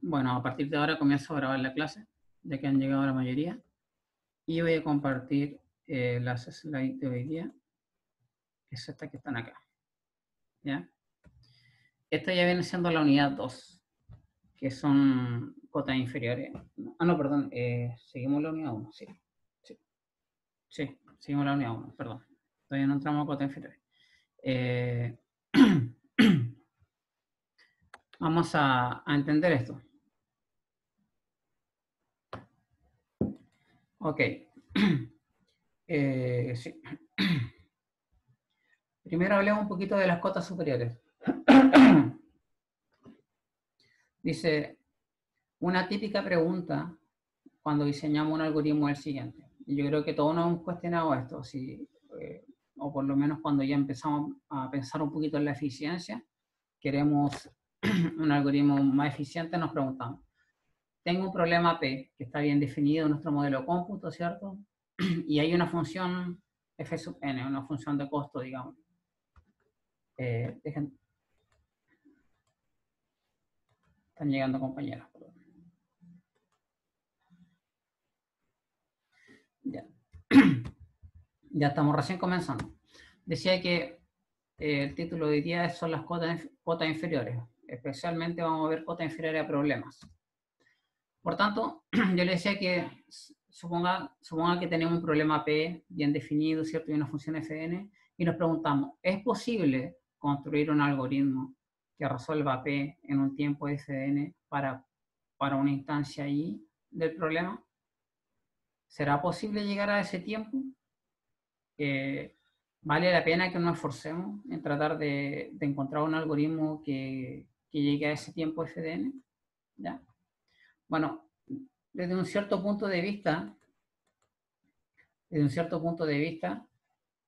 Bueno, a partir de ahora comienzo a grabar la clase, ya que han llegado la mayoría. Y voy a compartir eh, las slides de hoy día, que es esta que están acá. ¿Ya? Esta ya viene siendo la unidad 2, que son cotas inferiores. Ah, no, perdón, eh, seguimos la unidad 1, sí. sí. Seguimos la unidad 1, perdón. Todavía no entramos a cotas inferiores. Eh, vamos a entender esto. Ok. Eh. Primero hablemos un poquito de las cotas superiores. Dice, una típica pregunta cuando diseñamos un algoritmo es el siguiente. Yo creo que todos nos hemos cuestionado esto, eh, o por lo menos cuando ya empezamos a pensar un poquito en la eficiencia, queremos un algoritmo más eficiente, nos preguntamos, tengo un problema P que está bien definido en nuestro modelo cómputo, ¿cierto? Y hay una función f sub n, una función de costo, digamos. Eh. Están llegando compañeros. Ya. ya estamos recién comenzando. Decía que eh, el título de hoy día son las cuotas, cuotas inferiores. Especialmente vamos a ver cuotas inferiores a problemas. Por tanto, yo le decía que suponga, suponga que tenemos un problema P bien definido, ¿cierto? Y una función Fn, y nos preguntamos, ¿es posible construir un algoritmo que resuelva P en un tiempo Fn para, para una instancia I del problema? ¿Será posible llegar a ese tiempo? Eh, ¿Vale la pena que nos esforcemos en tratar de, de encontrar un algoritmo que, que, llegue a ese tiempo FDN? ¿Ya? Bueno, desde un cierto punto de vista, desde un cierto punto de vista,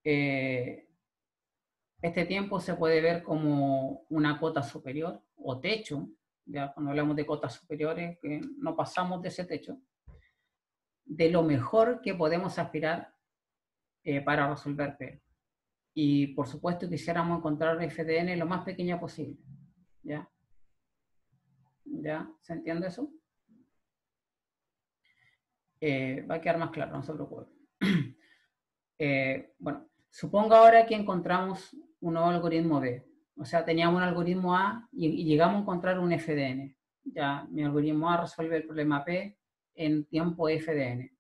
eh, este tiempo se puede ver como una cota superior o techo, ya cuando hablamos de cotas superiores, que no pasamos de ese techo, de lo mejor que podemos aspirar eh, para resolver P. Y por supuesto quisiéramos encontrar FDN lo más pequeña posible. ¿Ya? ¿Ya? ¿Se entiende eso? Eh, va a quedar más claro, no se preocupe. eh, bueno, supongo ahora que encontramos un nuevo algoritmo B. O sea, teníamos un algoritmo A y, y, llegamos a encontrar un FDN. Ya, mi algoritmo A resuelve el problema P en tiempo FDN.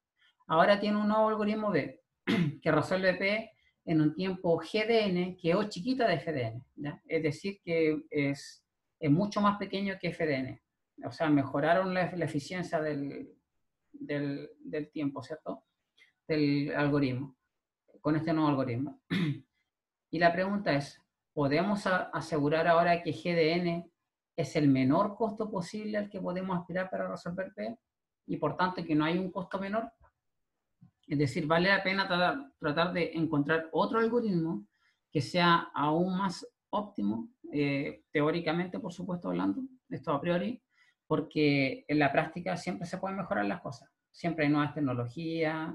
Ahora tiene un nuevo algoritmo B que resuelve P en un tiempo GDN, que es chiquita de FDN. ¿ya? Es decir, que es, es, mucho más pequeño que FDN. O sea, mejoraron la, la eficiencia del, del, tiempo, ¿cierto? Del algoritmo, con este nuevo algoritmo. Y la pregunta es, ¿podemos asegurar ahora que GDN es el menor costo posible al que podemos aspirar para resolver P? Y por tanto que no hay un costo menor. Es decir, vale la pena tratar, tratar de encontrar otro algoritmo que sea aún más óptimo, eh, teóricamente, por supuesto, hablando, esto a priori, porque en la práctica siempre se pueden mejorar las cosas. Siempre hay nuevas tecnologías,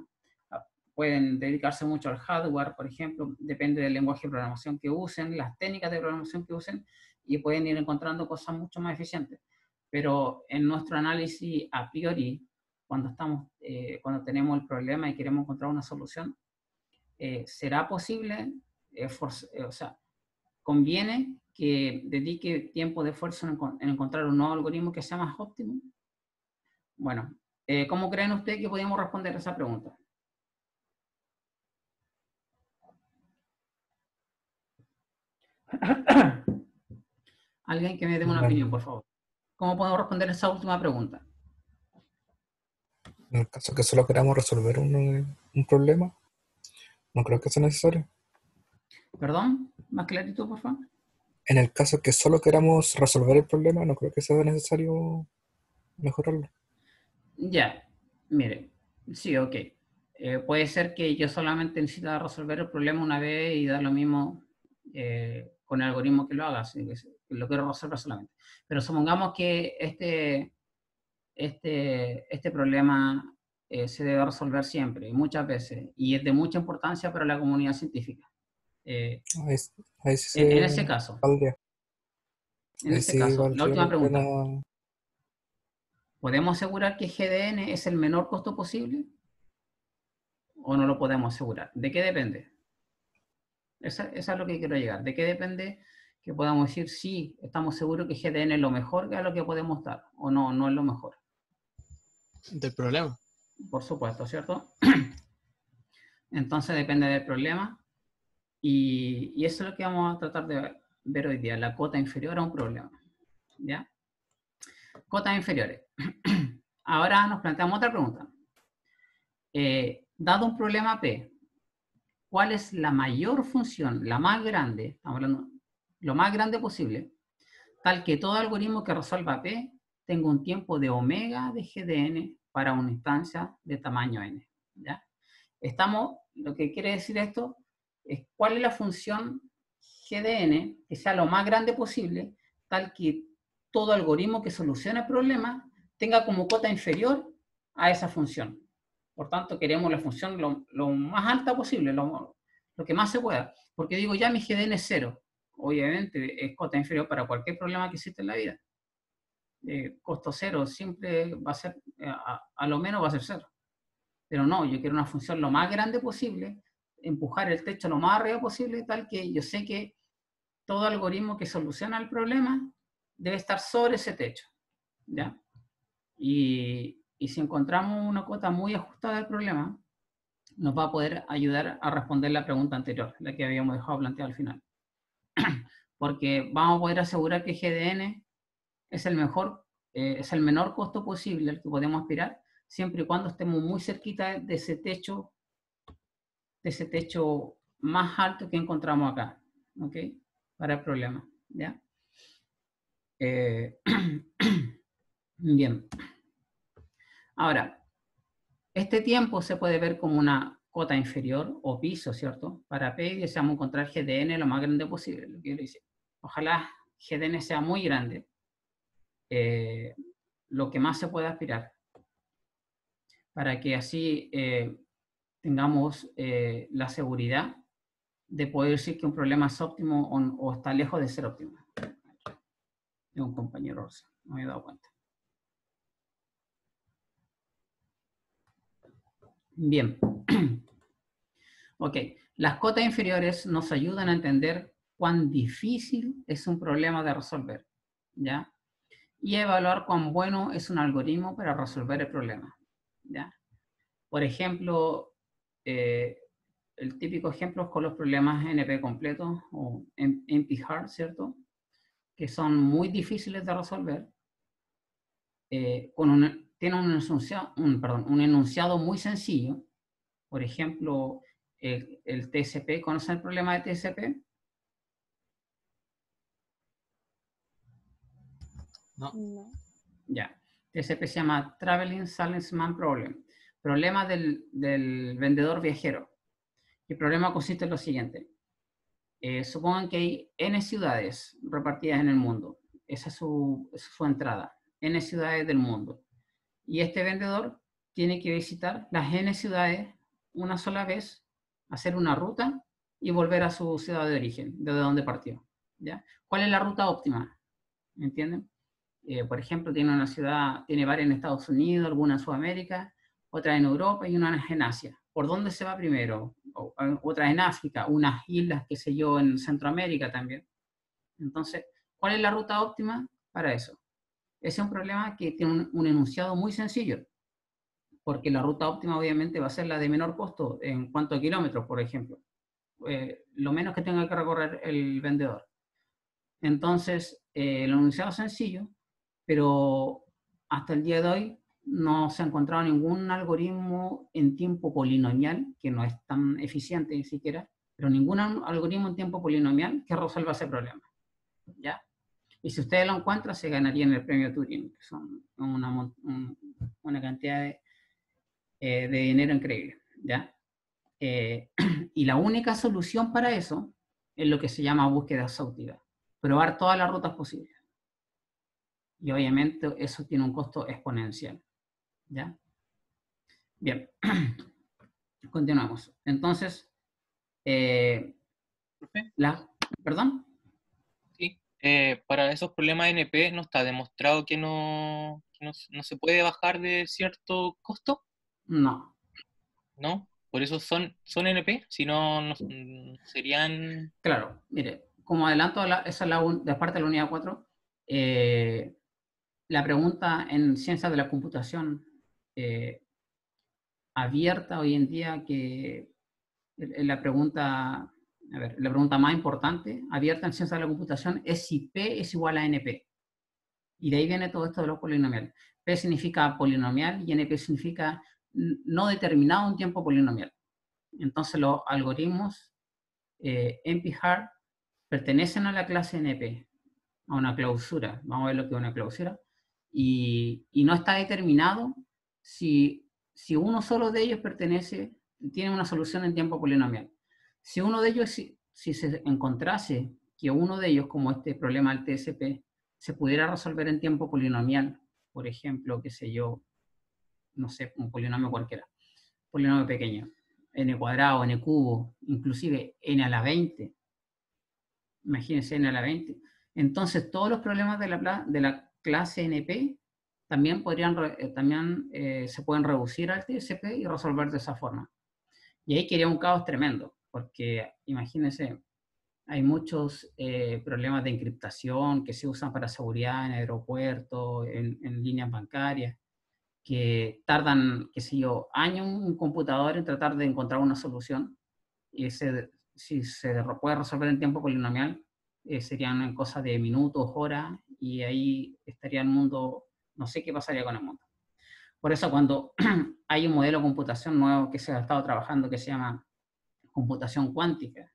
pueden dedicarse mucho al hardware, por ejemplo, depende del lenguaje de programación que usen, las técnicas de programación que usen, y pueden ir encontrando cosas mucho más eficientes. Pero en nuestro análisis a priori, cuando, estamos, eh, cuando tenemos el problema y queremos encontrar una solución, eh, ¿será posible? Eh, o sea, ¿conviene que dedique tiempo de esfuerzo en, en, encontrar un nuevo algoritmo que sea más óptimo? Bueno, ¿cómo creen ustedes que podríamos responder a esa pregunta? Alguien que me dé una bueno. opinión, por favor. ¿Cómo podemos responder esa última pregunta? En el caso que solo queramos resolver un, un problema, no creo que sea necesario. ¿Perdón? ¿Más clarito, por favor? En el caso que solo queramos resolver el problema, no creo que sea necesario mejorarlo. Ya, mire, sí, ok. Eh, puede ser que yo solamente necesite resolver el problema una vez y dar lo mismo eh, con el algoritmo que lo haga, lo quiero resolver solamente. Pero supongamos que este, este, este problema eh, se debe resolver siempre, y muchas veces, y es de mucha importancia para la comunidad científica. Eh, en, en, ese caso. Valdría. En ese sí, caso, la última pregunta. ¿Podemos asegurar que GDN es el menor costo posible? ¿O no lo podemos asegurar? ¿De qué depende? Esa, esa es lo que quiero llegar. ¿De qué depende que podamos decir, sí, estamos seguros que GDN es lo mejor que es lo que podemos dar? ¿O no, no es lo mejor? Del problema. Por supuesto, ¿cierto? Entonces depende del problema. Y, y eso es lo que vamos a tratar de ver, hoy día, la cota inferior a un problema. ¿Ya? Cotas inferiores. Ahora nos planteamos otra pregunta. Eh, dado un problema P, ¿cuál es la mayor función, la más grande, estamos hablando, lo más grande posible, tal que todo algoritmo que resuelva P tenga un tiempo de omega de GDN para una instancia de tamaño n? ¿ya? Estamos, lo que quiere decir esto es cuál es la función GDN que sea lo más grande posible, tal que todo algoritmo que solucione el problema tenga como cota inferior a esa función. Por tanto, queremos la función lo, más alta posible, lo, que más se pueda. Porque digo, ya mi GDN es cero. Obviamente es cota inferior para cualquier problema que existe en la vida. Eh, costo cero siempre va a ser, eh, a, lo menos va a ser cero. Pero no, yo quiero una función lo más grande posible, empujar el techo lo más arriba posible, tal que yo sé que todo algoritmo que soluciona el problema debe estar sobre ese techo. ¿ya? Y, y si encontramos una cuota muy ajustada al problema, nos va a poder ayudar a responder la pregunta anterior, la que habíamos dejado planteada al final. Porque vamos a poder asegurar que GDN es el mejor, eh, es el menor costo posible al que podemos aspirar, siempre y cuando estemos muy cerquita de ese techo, de ese techo más alto que encontramos acá, ¿ok? Para el problema, ¿ya? Eh, bien. Ahora, este tiempo se puede ver como una cota inferior o piso, ¿cierto? Para P deseamos encontrar GDN lo más grande posible. Lo que Ojalá GDN sea muy grande, eh, lo que más se pueda aspirar, para que así eh, tengamos la seguridad de poder decir que un problema es óptimo o está lejos de ser óptimo de un compañero no me he dado cuenta. Bien. ok, las cotas inferiores nos ayudan a entender cuán difícil es un problema de resolver, ¿ya? Y evaluar cuán bueno es un algoritmo para resolver el problema, ¿ya? Por ejemplo, eh, el típico ejemplo es con los problemas NP completos o NP-hard, ¿cierto? que son muy difíciles de resolver, eh, con un, tienen un enunciado, un, perdón, un enunciado muy sencillo. Por ejemplo, el, el TSP, ¿conocen el problema de TSP? No. Ya. TSP se llama Traveling Salesman Problem. Problema del, del vendedor viajero. El problema consiste en lo siguiente. Eh, supongan que hay N ciudades repartidas en el mundo. Esa es su, su entrada. N ciudades del mundo. Y este vendedor tiene que visitar las N ciudades una sola vez, hacer una ruta y volver a su ciudad de origen, desde donde partió. ¿ya? ¿Cuál es la ruta óptima? ¿Me entienden? Eh, por ejemplo, tiene una ciudad, tiene varias en Estados Unidos, alguna en Sudamérica, otra en Europa y una en Asia. ¿Por dónde se va primero? otras en África, unas islas, qué sé yo, en Centroamérica también. Entonces, ¿cuál es la ruta óptima para eso? Ese es un problema que tiene un, enunciado muy sencillo, porque la ruta óptima obviamente va a ser la de menor costo en cuanto a kilómetros, por ejemplo. Eh, lo menos que tenga que recorrer el vendedor. Entonces, eh, el enunciado es sencillo, pero hasta el día de hoy no se ha encontrado ningún algoritmo en tiempo polinomial, que no es tan eficiente ni siquiera, pero ningún algoritmo en tiempo polinomial que resuelva ese problema. ¿Ya? Y si ustedes lo encuentran, se ganarían el premio Turing, que son una, una cantidad de, eh, de, dinero increíble. ¿ya? Eh, y la única solución para eso es lo que se llama búsqueda exhaustiva, probar todas las rutas posibles. Y obviamente eso tiene un costo exponencial. ¿Ya? Bien. Continuamos. Entonces, eh, la, ¿perdón? Sí. eh, para esos problemas NP no está demostrado que no, que no, no se puede bajar de cierto costo, No, ¿no? Por eso son, son NP, si no, no- serían... Claro, mire, como adelanto, la- esa es la, un- de parte de la unidad 4, eh, la pregunta en ciencias de la computación eh, abierta hoy en día, que la pregunta, a ver, la pregunta más importante, abierta en ciencias de la computación, es si P es igual a NP. Y de ahí viene todo esto de los polinomiales. P significa polinomial y NP significa no determinado un tiempo polinomial. Entonces los algoritmos eh, NP-hard pertenecen a la clase NP, a una clausura. Vamos a ver lo que es una clausura. Y no está determinado si, si uno solo de ellos pertenece, tiene una solución en tiempo polinomial. Si uno de ellos, si, si se encontrase que uno de ellos, como este problema del TSP, se pudiera resolver en tiempo polinomial, por ejemplo, qué sé yo, no sé, un polinomio cualquiera, polinomio pequeño, n cuadrado, n cubo, inclusive n a la 20, imagínense n a la 20, entonces todos los problemas de la, de la clase NP también, podrían, eh, también eh, se pueden reducir al TSP y resolver de esa forma. Y ahí quería un caos tremendo, porque imagínense, hay muchos eh, problemas de encriptación que se usan para seguridad en aeropuertos, en, en líneas bancarias, que tardan, qué sé yo, años un computador en tratar de encontrar una solución. Y ese, si se puede resolver en tiempo polinomial, serían en cosas de minutos, horas, y ahí estaría el mundo, no sé qué pasaría con el mundo. Por eso cuando hay un modelo de computación nuevo que se ha estado trabajando que se llama computación cuántica,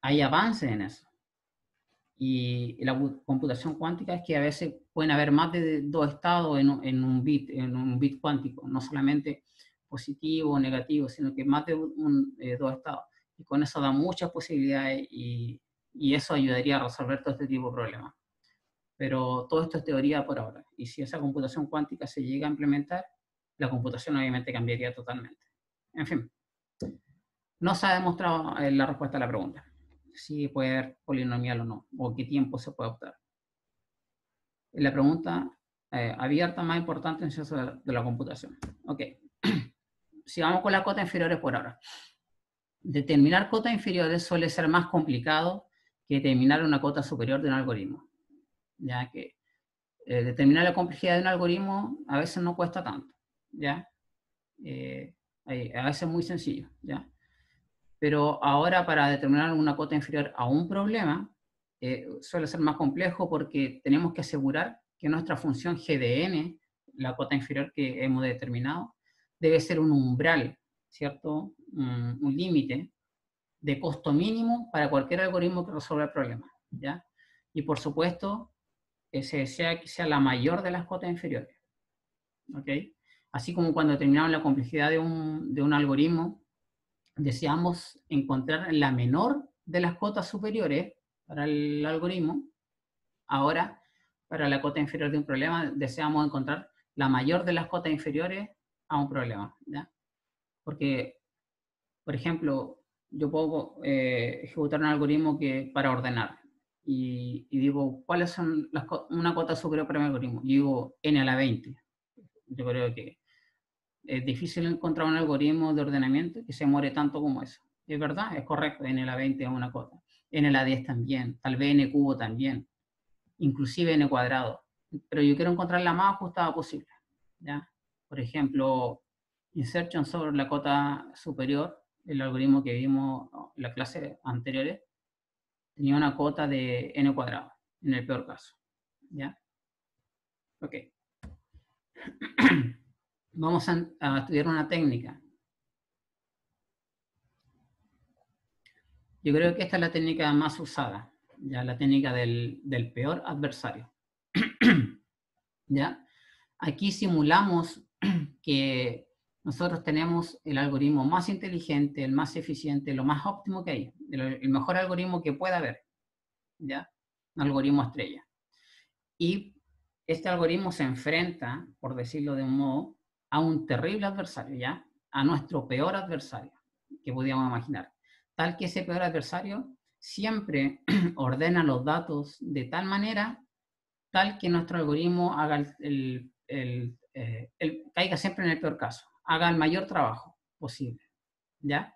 hay avances en eso. Y la computación cuántica es que a veces pueden haber más de dos estados en un, en un bit, en un bit cuántico, no solamente positivo o negativo, sino que más de un, eh, dos estados. Y con eso da muchas posibilidades y, y eso ayudaría a resolver todo este tipo de problemas. Pero todo esto es teoría por ahora. Y si esa computación cuántica se llega a implementar, la computación obviamente cambiaría totalmente. En fin, no se ha demostrado eh, la respuesta a la pregunta si puede haber polinomial o no, o qué tiempo se puede optar. La pregunta eh, abierta más importante en la, de la computación. Ok, sigamos con las cotas inferiores por ahora. Determinar cotas inferiores suele ser más complicado que determinar una cota superior de un algoritmo, ya que eh, determinar la complejidad de un algoritmo a veces no cuesta tanto, ¿ya? Eh, a veces es muy sencillo, ¿ya? pero ahora para determinar una cota inferior a un problema eh, suele ser más complejo porque tenemos que asegurar que nuestra función GDN, la cota inferior que hemos determinado, debe ser un umbral, ¿cierto? Un, un límite de costo mínimo para cualquier algoritmo que resuelva el problema, ¿ya? Y por supuesto, que se desea que sea la mayor de las cotas inferiores, ¿ok? Así como cuando determinamos la complejidad de un, de un algoritmo, deseamos encontrar la menor de las cotas superiores para el algoritmo, ahora para la cota inferior de un problema deseamos encontrar la mayor de las cotas inferiores a un problema. ¿ya? Porque, por ejemplo, yo puedo eh, ejecutar un algoritmo que, para ordenar y, y digo, ¿cuáles son las, una cota superior para mi algoritmo? Y digo n a la 20. Yo creo que es difícil encontrar un algoritmo de ordenamiento que se muere tanto como eso. Es verdad, es correcto, n a la 20 es una cota. n a la 10 también, tal vez n cubo también, inclusive n cuadrado. Pero yo quiero encontrar la más ajustada posible. ¿ya? Por ejemplo, insertion sobre la cota superior, el algoritmo que vimos en la clase anteriores, tenía una cota de n cuadrado, en el peor caso. ¿ya? Ok. Vamos a, a estudiar una técnica. Yo creo que esta es la técnica más usada, ya la técnica del, del peor adversario. ¿Ya? Aquí simulamos que nosotros tenemos el algoritmo más inteligente, el más eficiente, lo más óptimo que hay, el, mejor algoritmo que pueda haber, ¿ya? Un algoritmo estrella. Y este algoritmo se enfrenta, por decirlo de un modo, a un terrible adversario, ¿ya? A nuestro peor adversario que podíamos imaginar. Tal que ese peor adversario siempre ordena los datos de tal manera tal que nuestro algoritmo haga el, el- el, eh, caiga siempre en el peor caso, haga el mayor trabajo posible. ¿Ya?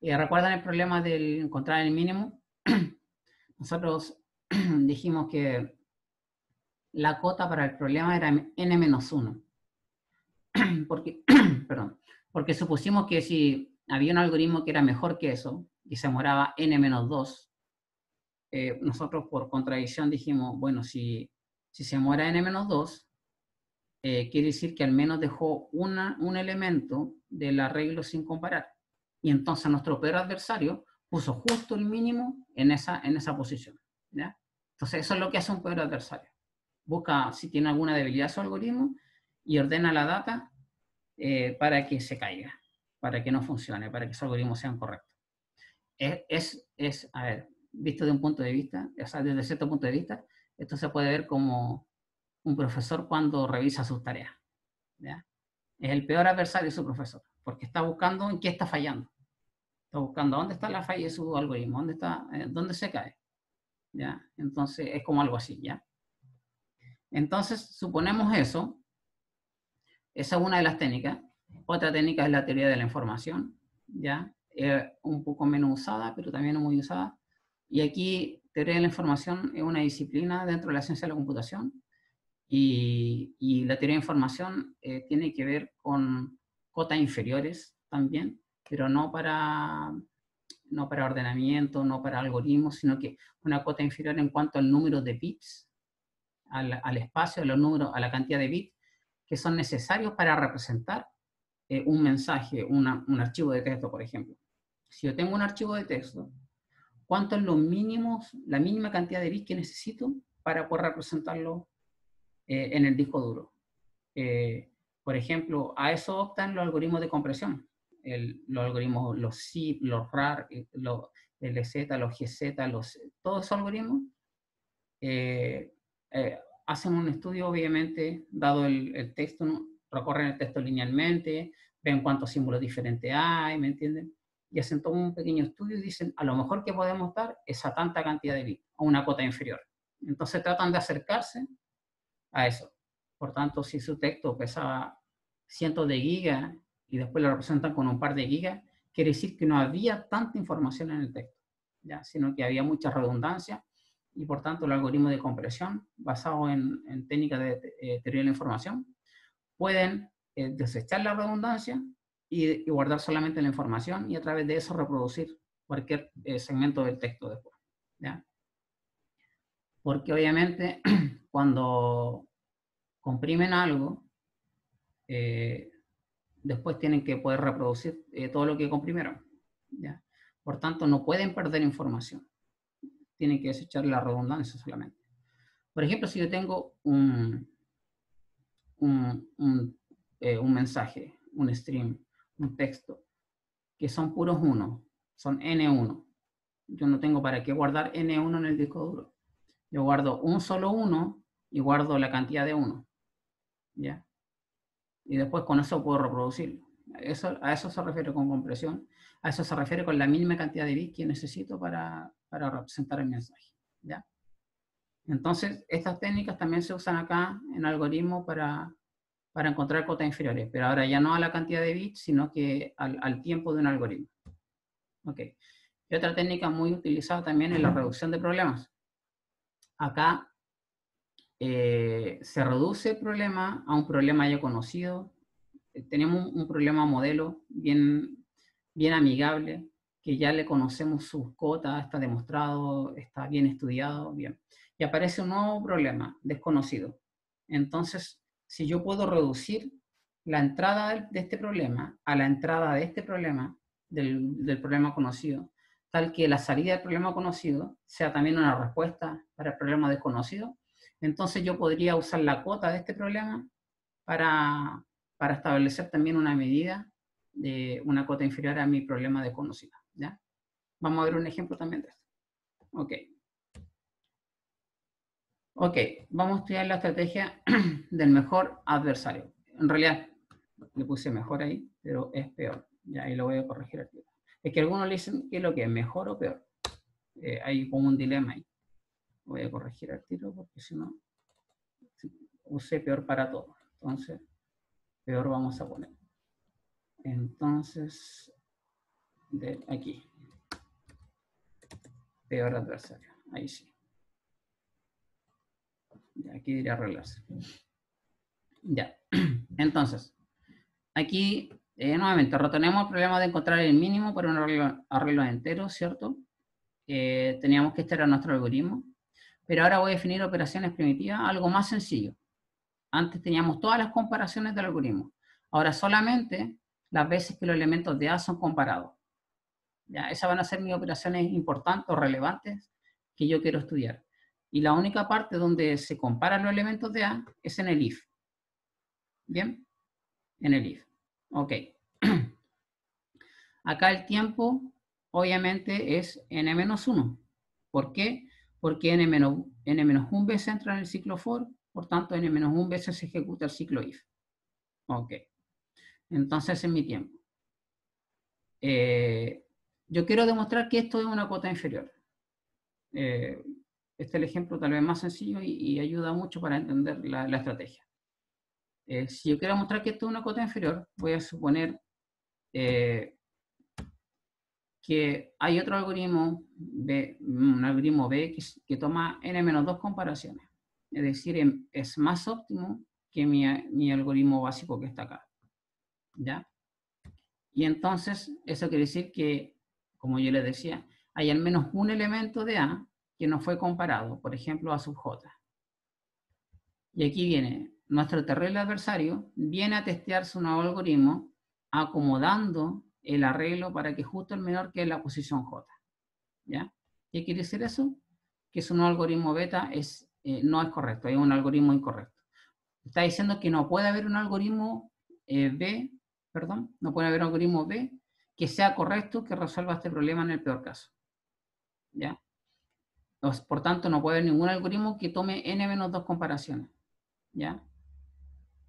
Eh, ¿Recuerdan el problema del encontrar el mínimo? Nosotros dijimos que la cota para el problema era n-1. Porque, perdón, porque supusimos que si había un algoritmo que era mejor que eso y se demoraba n-2, eh, nosotros por contradicción dijimos, bueno, si, si se demora n-2, eh, quiere decir que al menos dejó una, un elemento del arreglo sin comparar. Y entonces nuestro peor adversario puso justo el mínimo en esa, en esa posición. ¿ya? Entonces eso es lo que hace un peor adversario. Busca si tiene alguna debilidad su algoritmo y ordena la data eh, para que se caiga, para que no funcione, para que su algoritmo sea correcto. Es, es, es, a ver, visto de un punto de vista, o sea, desde cierto punto de vista, esto se puede ver como un profesor cuando revisa sus tareas. ¿ya? Es el peor adversario de su profesor, porque está buscando en qué está fallando. Está buscando dónde está la falla de su algoritmo, dónde, está, eh, dónde se cae. ¿ya? Entonces es como algo así. ¿ya? Entonces, suponemos eso. Esa es una de las técnicas. Otra técnica es la teoría de la información. ¿ya? Eh, un poco menos usada, pero también muy usada. Y aquí, teoría de la información es una disciplina dentro de la ciencia de la computación. Y, la teoría de información eh, tiene que ver con cotas inferiores también, pero no para, no para ordenamiento, no para algoritmos, sino que una cota inferior en cuanto al número de bits, al, espacio, a, los números, a la cantidad de bits que son necesarios para representar eh, un mensaje, una, un archivo de texto, por ejemplo. Si yo tengo un archivo de texto, ¿cuánto es lo mínimos, la mínima cantidad de bits que necesito para poder representarlo eh, en el disco duro? Eh, por ejemplo, a eso optan los algoritmos de compresión. El, los algoritmos, los zip, los RAR, eh, los LZ, los GZ, los, todos esos algoritmos eh, eh, hacen un estudio, obviamente, dado el, el texto, ¿no? recorren el texto linealmente, ven cuántos símbolos diferentes hay, ¿me entienden? Y hacen todo un pequeño estudio y dicen, a lo mejor que podemos dar es a tanta cantidad de bits, a una cota inferior. Entonces tratan de acercarse a eso. Por tanto, si su texto pesaba cientos de gigas y después lo representan con un par de gigas, quiere decir que no había tanta información en el texto, ¿ya? sino que había mucha redundancia y por tanto el algoritmo de compresión basado en, en técnicas de eh, teoría de la información pueden eh, desechar la redundancia y, y, guardar solamente la información y a través de eso reproducir cualquier eh, segmento del texto después. ¿ya? Porque obviamente cuando comprimen algo, eh, después tienen que poder reproducir eh, todo lo que comprimieron. ¿ya? Por tanto, no pueden perder información. Tienen que desechar la redundancia solamente. Por ejemplo, si yo tengo un, un, un, eh, un mensaje, un stream, un texto, que son puros unos, son N1. Yo no tengo para qué guardar N1 en el disco duro. Yo guardo un solo uno y guardo la cantidad de uno. ¿Ya? Y después con eso puedo reproducirlo. Eso, a eso se refiere con compresión. A eso se refiere con la mínima cantidad de bits que necesito para, para representar el mensaje. ¿Ya? Entonces, estas técnicas también se usan acá en algoritmos para, para encontrar cotas inferiores, pero ahora ya no a la cantidad de bits, sino que al, al tiempo de un algoritmo. Ok. Y otra técnica muy utilizada también es la reducción de problemas. Acá eh, se reduce el problema a un problema ya conocido. Eh, tenemos un, problema modelo bien, bien amigable, que ya le conocemos sus cotas, está demostrado, está bien estudiado, bien. Y aparece un nuevo problema desconocido. Entonces, si yo puedo reducir la entrada de este problema a la entrada de este problema, del problema conocido, tal que la salida del problema conocido sea también una respuesta para el problema desconocido, entonces yo podría usar la cuota de este problema para, para establecer también una medida de una cuota inferior a mi problema desconocido. ¿ya? Vamos a ver un ejemplo también de esto. Ok. Ok, vamos a estudiar la estrategia del mejor adversario. En realidad, le puse mejor ahí, pero es peor. Ya, ahí lo voy a corregir aquí. Es que algunos le dicen que lo que es, mejor o peor. eh, hay como un dilema ahí. Voy a corregir el tiro porque si no, usé peor para todo. Entonces, peor vamos a poner. Entonces, de aquí. Peor adversario. Ahí sí. Aquí diría arreglarse. Ya. Entonces, aquí eh, nuevamente retenemos el problema de encontrar el mínimo para un arreglo, arreglo entero, ¿cierto? Eh, teníamos que este era nuestro algoritmo. Pero ahora voy a definir operaciones primitivas, algo más sencillo. Antes teníamos todas las comparaciones del algoritmo. Ahora solamente las veces que los elementos de A son comparados. ¿Ya? Esas van a ser mis operaciones importantes o relevantes que yo quiero estudiar. Y la única parte donde se comparan los elementos de A es en el if. ¿Bien? En el if. Ok. Acá el tiempo, obviamente, es n-1. ¿Por qué? Porque n-1 veces entra en el ciclo for, por tanto, n-1 veces se ejecuta el ciclo if. Ok. Entonces, es mi tiempo. Eh, yo quiero demostrar que esto es una cuota inferior. Eh, este es el ejemplo tal vez más sencillo y, ayuda mucho para entender la, estrategia. Eh, si yo quiero mostrar que esto es una cuota inferior, voy a suponer que hay otro algoritmo, B, un algoritmo B que, toma n-2 comparaciones. Es decir, em, es más óptimo que mi, mi, algoritmo básico que está acá. ¿Ya? Y entonces, eso quiere decir que, como yo les decía, hay al menos un elemento de A que no fue comparado, por ejemplo, a sub j. Y aquí viene, nuestro terrible adversario viene a testear su nuevo algoritmo acomodando el arreglo para que justo el menor quede en la posición j. ¿Ya? ¿Qué quiere decir eso? Que su nuevo algoritmo beta es, eh, no es correcto, es un algoritmo incorrecto. Está diciendo que no puede haber un algoritmo eh, B, perdón, no puede haber un algoritmo B que sea correcto, que resuelva este problema en el peor caso. ¿Ya? Por tanto, no puede haber ningún algoritmo que tome n-2 comparaciones. ¿Ya?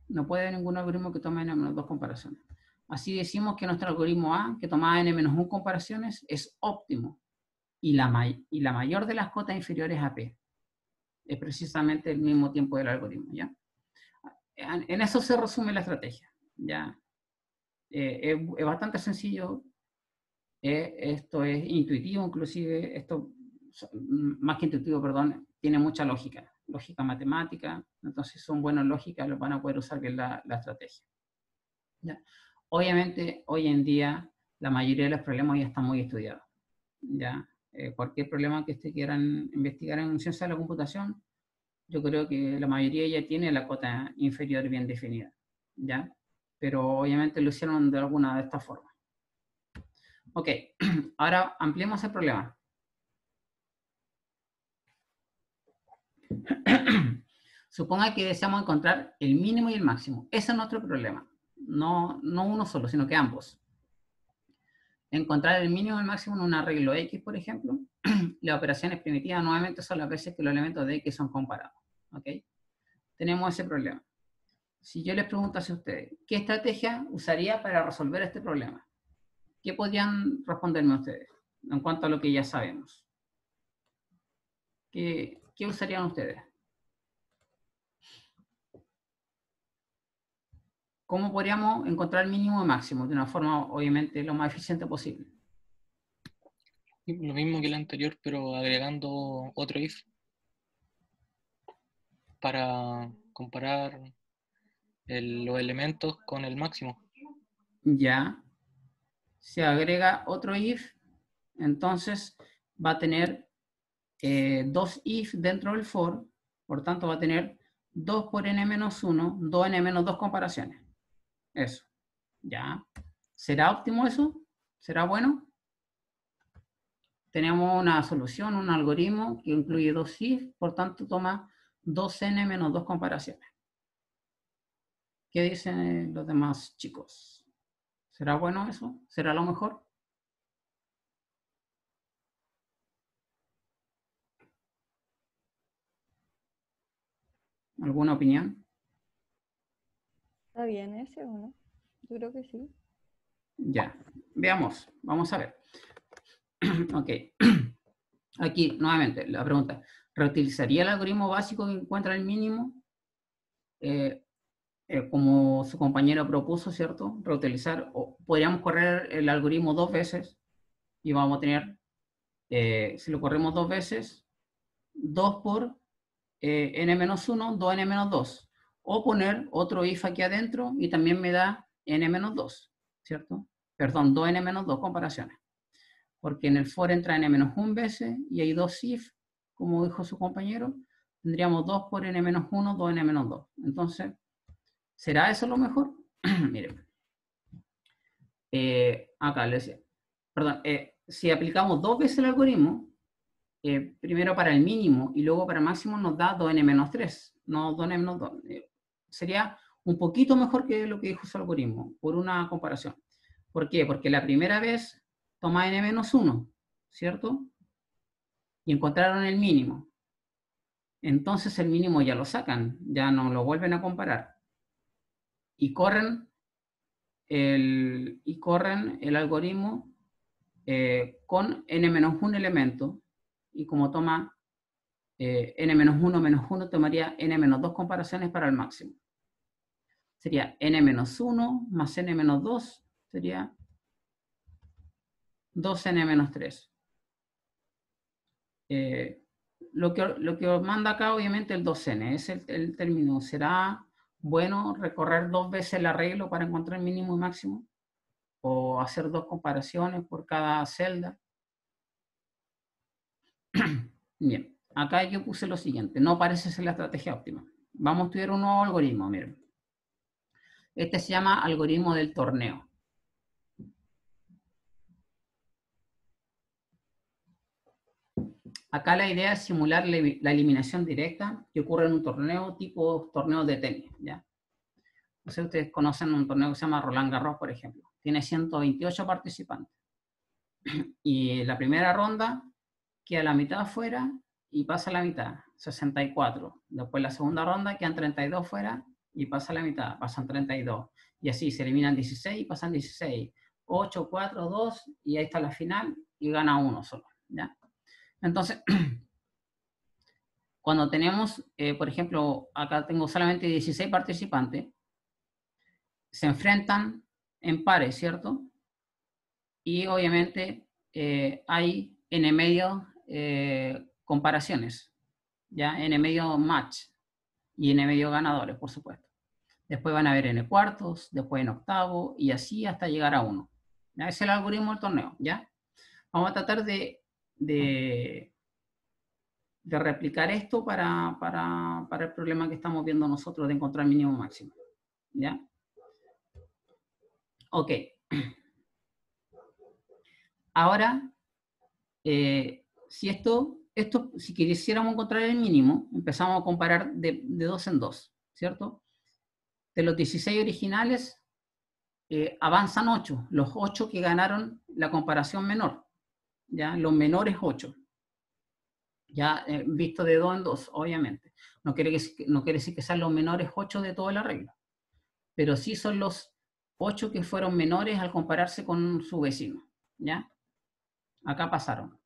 No puede haber ningún algoritmo que tome n-2 comparaciones. Así decimos que nuestro algoritmo A, que toma n-1 comparaciones, es óptimo. Y la, y la mayor de las cotas inferiores a P. Es precisamente el mismo tiempo del algoritmo. ¿ya? En eso se resume la estrategia. ¿ya? Eh, es, bastante sencillo. Eh, esto es intuitivo, inclusive. Esto más que intuitivo, perdón, tiene mucha lógica, lógica matemática, entonces son buenos lógicas, los van a poder usar bien la, estrategia. ¿Ya? Obviamente, hoy en día, la mayoría de los problemas ya están muy estudiados. ¿ya? Eh, cualquier problema que ustedes quieran investigar en ciencia de la computación, yo creo que la mayoría ya tiene la cota inferior bien definida. ¿ya? Pero obviamente lo hicieron de alguna de estas formas. Ok, ahora ampliemos el problema. Suponga que deseamos encontrar el mínimo y el máximo. Ese es nuestro problema. No, no uno solo, sino que ambos. Encontrar el mínimo y el máximo en un arreglo X, por ejemplo. Las operaciones primitivas nuevamente son las veces que los elementos de X son comparados. ¿Ok? Tenemos ese problema. Si yo les pregunto a ustedes, ¿qué estrategia usaría para resolver este problema? ¿Qué podrían responderme ustedes en cuanto a lo que ya sabemos? ¿Qué, ¿qué usarían ustedes? ¿Cómo podríamos encontrar mínimo y máximo de una forma, obviamente, lo más eficiente posible? Lo mismo que el anterior, pero agregando otro if para comparar los elementos con el máximo. Ya. Se agrega otro if, entonces va a tener eh, dos if dentro del for, por tanto va a tener 2 por n menos 1, 2n menos 2 comparaciones. Eso. ¿Ya? ¿Será óptimo eso? ¿Será bueno? Tenemos una solución, un algoritmo que incluye dos if, por tanto toma 2n menos 2 comparaciones. ¿Qué dicen los demás chicos? ¿Será bueno eso? ¿Será lo mejor? ¿Alguna opinión? Está bien ese o no? Yo creo que sí. Ya, veamos, vamos a ver. ok. Aquí, nuevamente, la pregunta, ¿reutilizaría el algoritmo básico que encuentra el mínimo? Eh, eh, como su compañero propuso, ¿cierto? Reutilizar, o podríamos correr el algoritmo dos veces y vamos a tener, eh, si lo corremos dos veces, 2 por n-1, 2n-2. O poner otro if aquí adentro y también me da n-2, ¿cierto? Perdón, 2n-2 comparaciones. Porque en el for entra n-1 veces y hay dos if, como dijo su compañero, tendríamos 2 por n-1, 2n-2. Entonces, ¿será eso lo mejor? Miren. Eh, acá les decía. Perdón, eh, si aplicamos dos veces el algoritmo, eh, primero para el mínimo y luego para el máximo nos da 2n-3, no 2n-2. Sería un poquito mejor que lo que dijo su algoritmo, por una comparación. ¿Por qué? Porque la primera vez toma n-1, ¿cierto? Y encontraron el mínimo. Entonces el mínimo ya lo sacan, ya no lo vuelven a comparar. Y corren el, y corren el algoritmo eh, con n-1 elemento. Y como toma eh, n-1 menos 1, tomaría n-2 comparaciones para el máximo. Sería n-1 más n-2 sería 2n-3. Eh, lo, que, lo que manda acá, obviamente, el 2n, es el, término. ¿Será bueno recorrer dos veces el arreglo para encontrar mínimo y máximo? ¿O hacer dos comparaciones por cada celda? Bien, acá yo puse lo siguiente. No parece ser la estrategia óptima. Vamos a estudiar un nuevo algoritmo, miren. Este se llama algoritmo del torneo. Acá la idea es simular la eliminación directa que ocurre en un torneo tipo torneo de tenis, ¿ya? No sé, ustedes conocen un torneo que se llama Roland Garros, por ejemplo. Tiene 128 participantes. Y la primera ronda queda la mitad afuera y pasa la mitad, 64. Después la segunda ronda quedan 32 fuera y pasa la mitad, pasan 32. Y así se eliminan 16 y pasan 16. 8, 4, 2 y ahí está la final y gana uno solo, ¿ya? Entonces, cuando tenemos, eh, por ejemplo, acá tengo solamente 16 participantes, se enfrentan en pares, ¿cierto? Y obviamente eh, hay en el medio eh, comparaciones, ¿ya? En el medio match y en el medio ganadores, por supuesto. Después van a ver el cuartos, después en octavo y así hasta llegar a uno. ¿ya? Es el algoritmo del torneo, ¿ya? Vamos a tratar de de, replicar esto para, el problema que estamos viendo nosotros de encontrar mínimo máximo. ¿Ya? Ok. Ahora, eh, si esto, esto, si quisiéramos encontrar el mínimo, empezamos a comparar de, dos en dos, ¿cierto? De los 16 originales, eh, avanzan 8, los 8 que ganaron la comparación menor. ¿ya? Los menores 8. Ya eh, visto de 2 en 2, obviamente. No quiere, no quiere decir que sean los menores 8 de toda la regla, pero sí son los 8 que fueron menores al compararse con su vecino, ¿ya? Acá pasaron.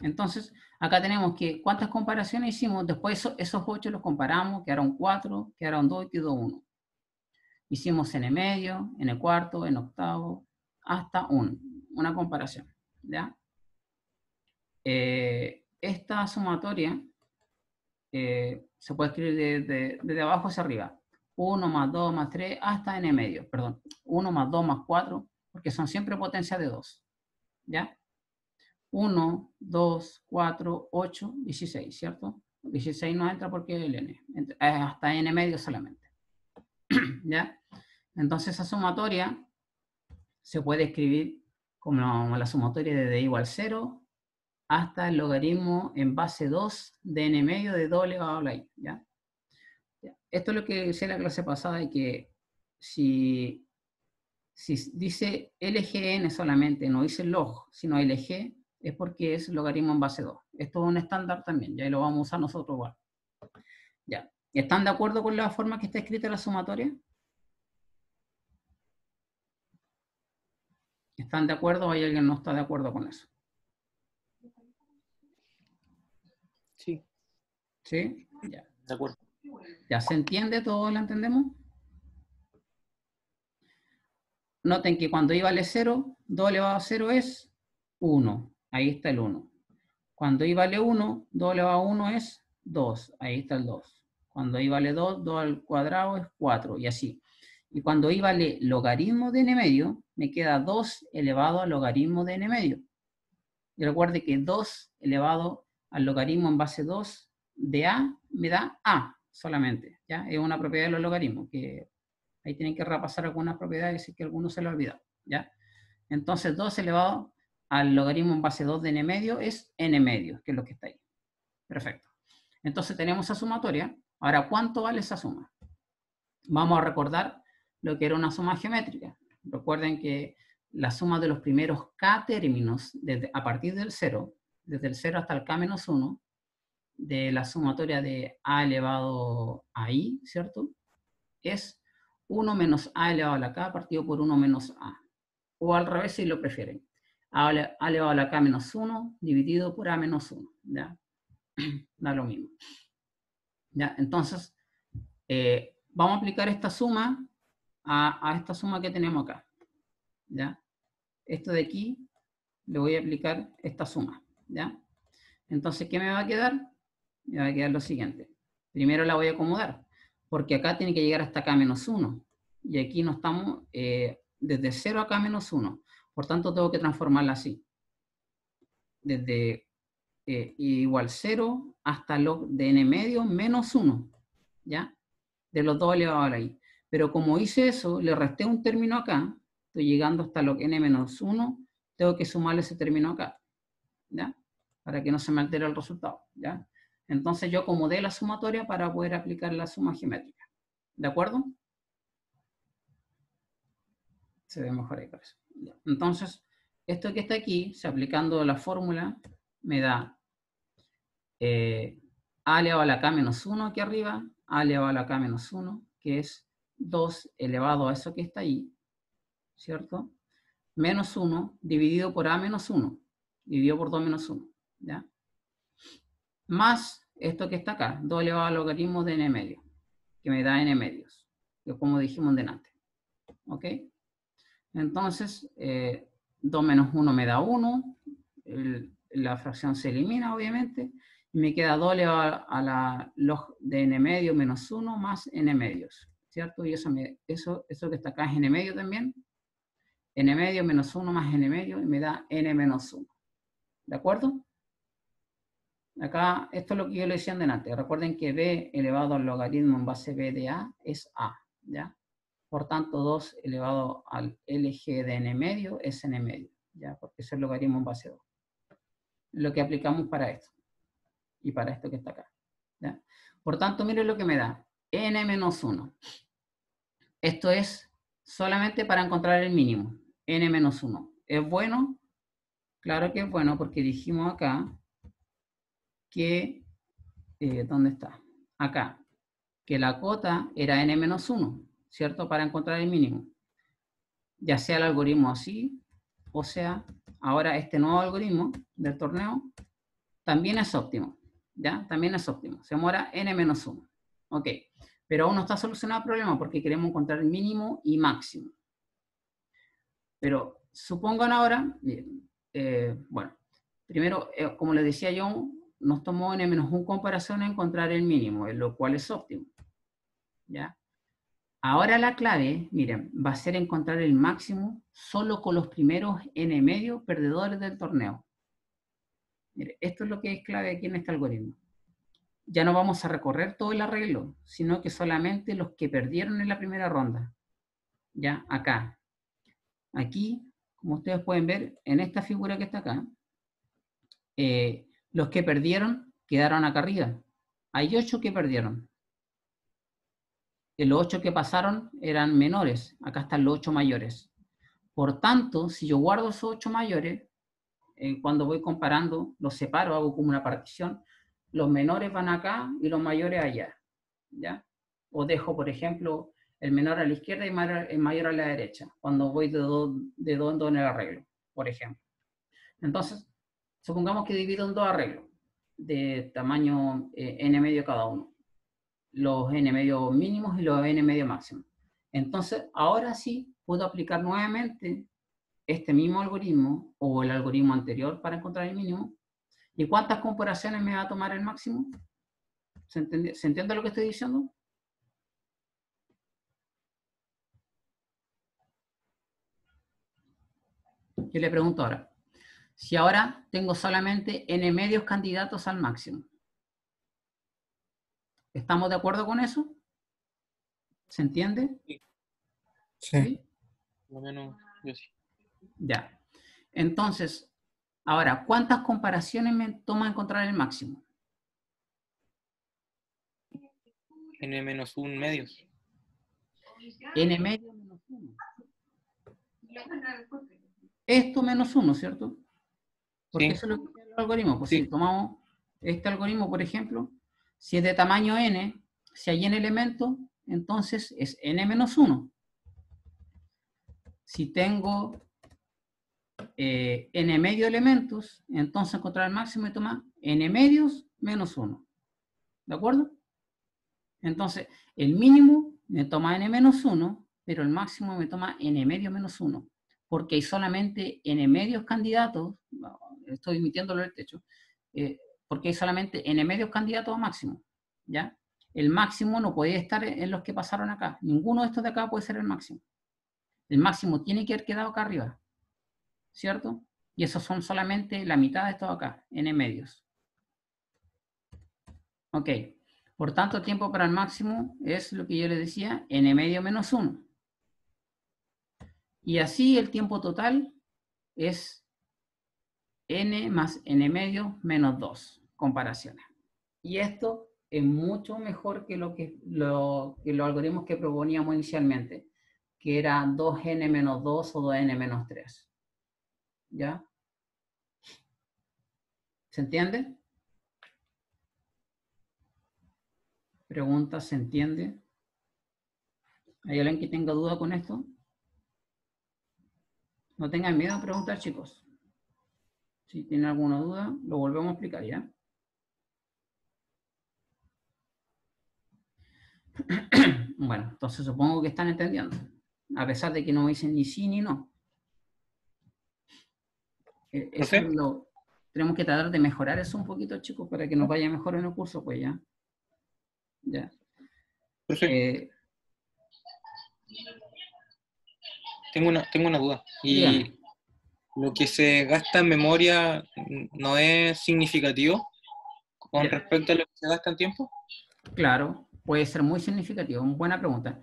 Entonces, acá tenemos que, ¿cuántas comparaciones hicimos? Después esos 8 los comparamos, quedaron 4, quedaron 2 y quedó 1. Hicimos en el medio, en el cuarto, en octavo, hasta 1, una comparación, ¿ya? Eh, esta sumatoria eh, se puede escribir desde de, abajo hacia arriba. 1 más 2 más 3 hasta n medio, perdón. 1 más 2 más 4, porque son siempre potencias de 2. ¿Ya? 1, 2, 4, 8, 16, ¿cierto? 16 no entra porque el n. Hasta n medio solamente. ¿Ya? Entonces esa sumatoria se puede escribir como la sumatoria de d igual 0 hasta el logaritmo en base 2 de n medio de doble elevado a la. ¿ya? Esto es lo que decía la clase pasada, y que si, si dice LGN solamente, no dice log, sino LG, es porque es logaritmo en base 2. Esto es un estándar también, ya lo vamos a usar nosotros igual. Ya. ¿Están de acuerdo con la forma que está escrita la sumatoria? ¿Están de acuerdo o hay alguien que no está de acuerdo con eso? ¿Sí? Ya. De acuerdo. ¿Ya se entiende todo? ¿Lo entendemos? Noten que cuando i vale 0, 2 elevado a 0 es 1. Ahí está el 1. Cuando i vale 1, 2 elevado a 1 es 2. Ahí está el 2. Cuando i vale 2, 2 al cuadrado es 4. Y así. Y cuando i vale logaritmo de n medio, me queda 2 elevado al logaritmo de n medio. Y recuerde que 2 elevado al logaritmo en base 2 de a me da a solamente. ¿ya? Es una propiedad de los logaritmos, que ahí tienen que repasar algunas propiedades y que algunos se lo olvidado. ¿ya? Entonces 2 elevado al logaritmo en base 2 de n medio es n medio, que es lo que está ahí. Perfecto. Entonces tenemos esa sumatoria. Ahora, ¿cuánto vale esa suma? Vamos a recordar lo que era una suma geométrica. Recuerden que la suma de los primeros k términos desde, a partir del 0, desde el 0 hasta el k menos 1, de la sumatoria de a elevado a i, ¿cierto? Es 1 menos a elevado a la k partido por 1 menos a. O al revés si lo prefieren. a elevado a la k menos 1 dividido por a menos 1. ¿ya? Da lo mismo. ¿Ya? Entonces, eh, vamos a aplicar esta suma a, esta suma que tenemos acá. ¿Ya? Esto de aquí, le voy a aplicar esta suma. ¿Ya? Entonces, ¿qué me va a quedar? Me va a quedar lo siguiente. Primero la voy a acomodar, porque acá tiene que llegar hasta acá menos 1. Y aquí no estamos eh, desde 0 a acá menos 1. Por tanto, tengo que transformarla así. Desde eh, igual 0 hasta log de n medio menos 1. ¿Ya? De los dos elevado a la i. Pero como hice eso, le resté un término acá, estoy llegando hasta log n menos 1, tengo que sumarle ese término acá. ¿Ya? Para que no se me altere el resultado. ¿Ya? Entonces yo acomodé la sumatoria para poder aplicar la suma geométrica. ¿De acuerdo? Se ve mejor ahí por eso. Entonces, esto que está aquí, se aplicando la fórmula, me da eh, a elevado a la k menos 1 aquí arriba, a elevado a la k menos 1, que es 2 elevado a eso que está ahí, ¿cierto? Menos 1 dividido por a menos 1, dividido por 2 menos 1, ¿ya? Más esto que está acá, 2 elevado al logaritmo de n medio, que me da n medios, que como dijimos delante. ¿Ok? Entonces, eh, 2 menos 1 me da 1, el, la fracción se elimina, obviamente, y me queda 2 elevado a la log de n medio menos 1 más n medios, ¿cierto? Y eso, me, eso, eso que está acá es n medio también, n medio menos 1 más n medio, y me da n menos 1. ¿De acuerdo? Acá, esto es lo que yo le decía antes. Recuerden que b elevado al logaritmo en base b de a es a, ¿ya? Por tanto, 2 elevado al lg de n medio es n medio, ¿ya? Porque es el logaritmo en base 2. Lo que aplicamos para esto. Y para esto que está acá, ¿ya? Por tanto, miren lo que me da. N menos 1. Esto es solamente para encontrar el mínimo. n menos 1. ¿Es bueno? Claro que es bueno porque dijimos acá que, eh, ¿dónde está? Acá, que la cota era n-1, ¿cierto? Para encontrar el mínimo. Ya sea el algoritmo así, o sea, ahora este nuevo algoritmo del torneo también es óptimo, ¿ya? También es óptimo. Se demora n-1. Ok, pero aún no está solucionado el problema porque queremos encontrar mínimo y máximo. Pero supongan ahora, eh, bueno, primero, eh, como les decía yo, nos tomó n-1 comparación a encontrar el mínimo, lo cual es óptimo. ¿Ya? Ahora la clave, miren, va a ser encontrar el máximo solo con los primeros n medio perdedores del torneo. Mire, esto es lo que es clave aquí en este algoritmo. Ya no vamos a recorrer todo el arreglo, sino que solamente los que perdieron en la primera ronda. Ya, acá. Aquí, como ustedes pueden ver, en esta figura que está acá, eh, los que perdieron quedaron acá arriba. Hay ocho que perdieron. los ocho que pasaron eran menores. Acá están los ocho mayores. Por tanto, si yo guardo esos ocho mayores, eh, cuando voy comparando, los separo, hago como una partición, los menores van acá y los mayores allá. ¿Ya? O dejo, por ejemplo, el menor a la izquierda y el mayor a la derecha, cuando voy de dos, de dos en dos en el arreglo, por ejemplo. Entonces, supongamos que divido en dos arreglos. de tamaño eh, n medio cada uno. Los n medio mínimos y los n medio máximos. Entonces, ahora sí puedo aplicar nuevamente este mismo algoritmo o el algoritmo anterior para encontrar el mínimo. ¿Y cuántas comparaciones me va a tomar el máximo? ¿Se entiende, ¿se entiende lo que estoy diciendo? Yo le pregunto ahora, si ahora tengo solamente n medios candidatos al máximo, ¿estamos de acuerdo con eso? ¿Se entiende? Sí. Por lo menos yo sí. Ya. Entonces, ahora, ¿cuántas comparaciones me toma encontrar el máximo? N menos un medios. n medio menos 1. Esto menos 1, ¿cierto? Porque Sí. eso es lo que tiene el algoritmo. Pues Sí. si tomamos este algoritmo, por ejemplo, si es de tamaño n, si hay n elementos, entonces es n menos 1. Si tengo eh, n medio elementos, entonces encontrar el máximo me toma n medios menos 1. ¿De acuerdo? Entonces, el mínimo me toma n menos 1, pero el máximo me toma n medio menos 1, porque hay solamente n medios candidatos, estoy emitiéndolo del techo, eh, porque hay solamente n medios candidatos a máximo, ¿ya? El máximo no puede estar en los que pasaron acá, ninguno de estos de acá puede ser el máximo. El máximo tiene que haber quedado acá arriba, ¿cierto? Y esos son solamente la mitad de estos acá, n medios. Ok. Por tanto, tiempo para el máximo es lo que yo le decía, n medio menos 1. Y así el tiempo total es n más n medio menos 2 comparaciones. Y esto es mucho mejor que, lo que, que los algoritmos que proponíamos inicialmente, que era 2n menos 2 o 2n menos 3. ¿Ya? ¿Se entiende? Pregunta, ¿se entiende? ¿Hay alguien que tenga duda con esto? No tengan miedo a preguntar, chicos. Si tienen alguna duda, lo volvemos a explicar ya. Bueno, entonces supongo que están entendiendo, a pesar de que no dicen ni sí ni no. Eh, eso es lo- tenemos que tratar de mejorar eso un poquito, chicos, para que nos vaya mejor en el curso, pues ya. Ya. Eh, tengo una, tengo una duda. ¿Y lo que se gasta en memoria no es significativo con respecto a lo que se gasta en tiempo? Claro, puede ser muy significativo. Buena pregunta.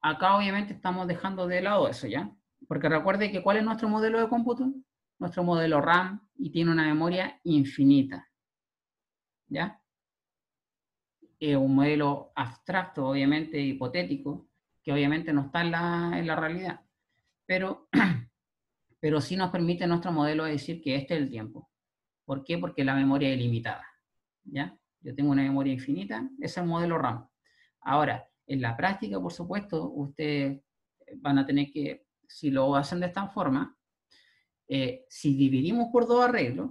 Acá obviamente estamos dejando de lado eso, ¿ya? Porque recuerde que ¿cuál es nuestro modelo de cómputo? Nuestro modelo RAM y tiene una memoria infinita, ¿ya? Es un modelo abstracto, obviamente, hipotético, que obviamente no está en la, en la realidad. Pero, pero sí nos permite nuestro modelo decir que este es el tiempo. ¿Por qué? Porque la memoria es ilimitada, ¿ya? Yo tengo una memoria infinita, ese es el modelo RAM. Ahora, en la práctica, por supuesto, ustedes van a tener que, si lo hacen de esta forma, eh, si dividimos por dos arreglos,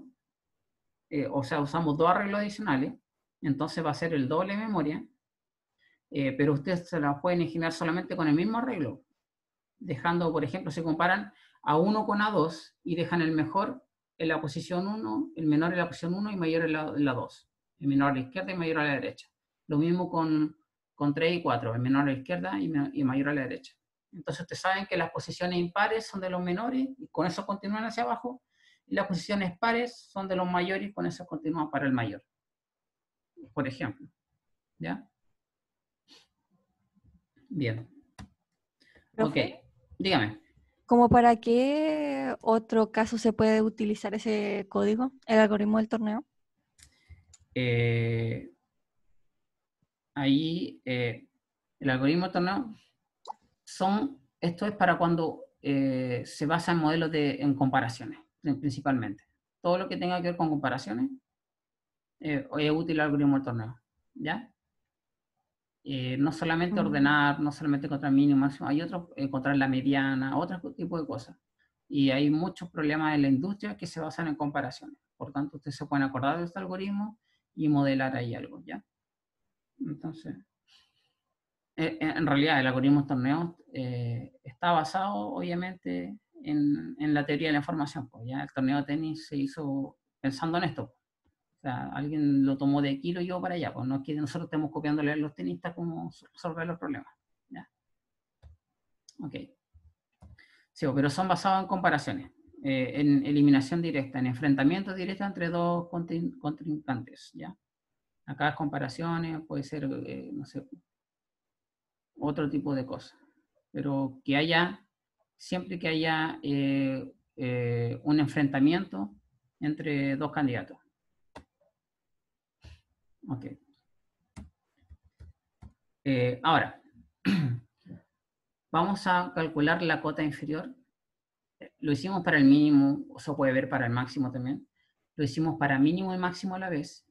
eh, o sea, usamos dos arreglos adicionales, entonces va a ser el doble de memoria, eh, pero ustedes se la pueden imaginar solamente con el mismo arreglo, dejando, por ejemplo, se comparan A1 con A2 y dejan el mejor en la posición 1, el menor en la posición 1 y mayor en la, en la 2 el menor a la izquierda y mayor a la derecha. Lo mismo con, con 3 y 4, el menor a la izquierda y, y mayor a la derecha. Entonces ustedes saben que las posiciones impares son de los menores y con eso continúan hacia abajo, y las posiciones pares son de los mayores y con eso continúan para el mayor. Por ejemplo. ¿Ya? Bien. Ok, dígame. ¿Cómo para qué otro caso se puede utilizar ese código, el algoritmo del torneo? Eh, ahí eh, el algoritmo de torneo son, esto es para cuando eh, se basa en modelos de, en comparaciones, pri- principalmente. Todo lo que tenga que ver con comparaciones eh, es útil el algoritmo del torneo, ¿ya? Eh, no solamente Mm. ordenar, no solamente encontrar mínimo, máximo, hay otros, encontrar la mediana, otro tipo de cosas. Y hay muchos problemas en la industria que se basan en comparaciones. Por tanto, ustedes se pueden acordar de este algoritmo y modelar ahí algo, ¿ya? Entonces, eh, en realidad el algoritmo torneos eh, está basado, obviamente, en, la teoría de la información. Pues, ¿ya? El torneo de tenis se hizo pensando en esto. O sea, alguien lo tomó de aquí y lo llevó para allá. Pues no es que nosotros estemos copiándole a los tenistas cómo resolver los problemas. ¿ya? Ok. Sí, pero son basados en comparaciones, eh, en eliminación directa, en enfrentamientos directos entre dos contrincantes, ¿ya? Acá comparaciones, puede ser, eh, no sé, otro tipo de cosas. Pero que haya, siempre que haya eh, un enfrentamiento entre dos candidatos. Ok. ahora, Vamos a calcular la cota inferior. Lo hicimos para el mínimo, o se puede ver para el máximo también. Lo hicimos para mínimo y máximo a la vez.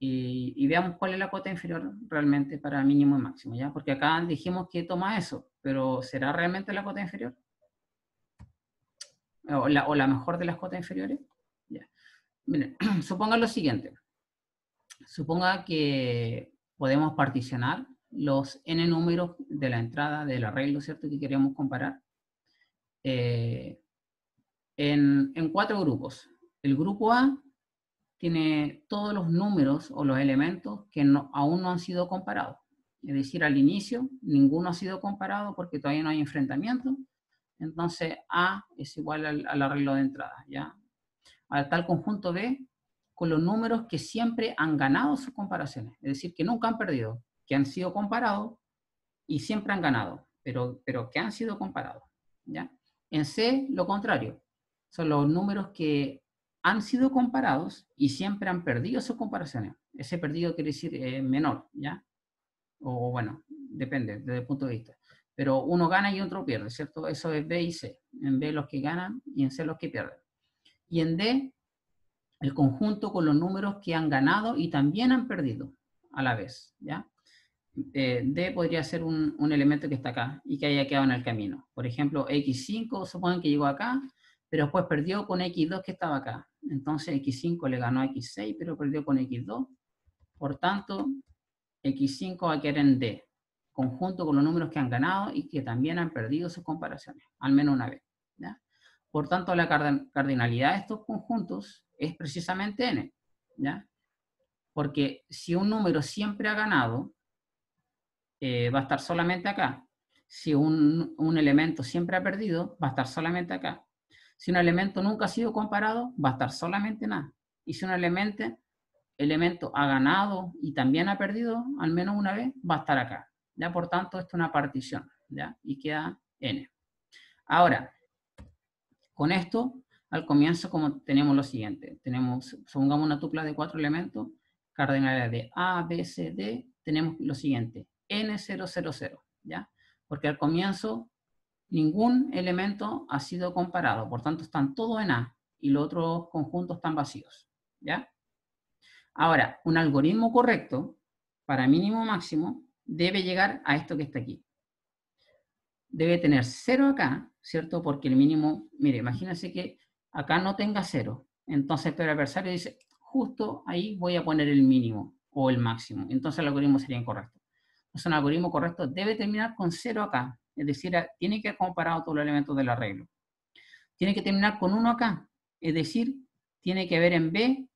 Y, veamos cuál es la cota inferior realmente para mínimo y máximo, ¿ya? Porque acá dijimos que toma eso, pero ¿será realmente la cota inferior? ¿O la, o la mejor de las cotas inferiores? Ya. Miren, suponga lo siguiente. Suponga que podemos particionar los n números de la entrada del arreglo, ¿cierto? Que queremos comparar. Eh, en, cuatro grupos. El grupo A tiene todos los números o los elementos que aún no han sido comparados. Es decir, al inicio ninguno ha sido comparado porque todavía no hay enfrentamiento. Entonces A es igual al, al arreglo de entrada. ¿ya? Al tal conjunto B con los números que siempre han ganado sus comparaciones. Es decir, que nunca han perdido que han sido comparados y siempre han ganado, pero, pero que han sido comparados. ¿ya? En C, lo contrario, son los números que han sido comparados y siempre han perdido sus comparaciones. Ese perdido quiere decir eh, menor, ¿ya? O bueno, depende desde el punto de vista. Pero uno gana y otro pierde, ¿cierto? Eso es B y C. En B los que ganan y en C los que pierden. Y en D, el conjunto con los números que han ganado y también han perdido a la vez, ¿ya? eh, D podría ser un, elemento que está acá y que haya quedado en el camino. Por ejemplo, X5, suponen que llegó acá, pero después perdió con X2 que estaba acá. Entonces X5 le ganó a X6, pero perdió con X2. Por tanto, X5 va a quedar en D, conjunto con los números que han ganado y que también han perdido sus comparaciones, al menos una vez. ¿ya? Por tanto, la cardinalidad de estos conjuntos es precisamente N. ¿ya? Porque si un número siempre ha ganado, eh, va a estar solamente acá. Si un, un, elemento siempre ha perdido, va a estar solamente acá. Si un elemento nunca ha sido comparado, va a estar solamente en. Y si un elemento, ha ganado y también ha perdido al menos una vez, va a estar acá. ¿ya? Por tanto, esto es una partición. ¿ya? Y queda N. Ahora, con esto, al comienzo, como tenemos lo siguiente. Tenemos, supongamos una tupla de cuatro elementos, cardinalidad de A, B, C, D, tenemos lo siguiente. N000, ¿ya? Porque al comienzo ningún elemento ha sido comparado, por tanto están todos en A y los otros conjuntos están vacíos, ¿ya? Ahora, un algoritmo correcto para mínimo máximo debe llegar a esto que está aquí. Debe tener cero acá, ¿cierto? Porque el mínimo, mire, imagínense que acá no tenga cero. Entonces el adversario dice, justo ahí voy a poner el mínimo o el máximo. Entonces el algoritmo sería incorrecto es un algoritmo correcto, debe terminar con cero acá. Es decir, tiene que haber comparado todos los elementos del arreglo. Tiene que terminar con uno acá. Es decir, tiene que haber en B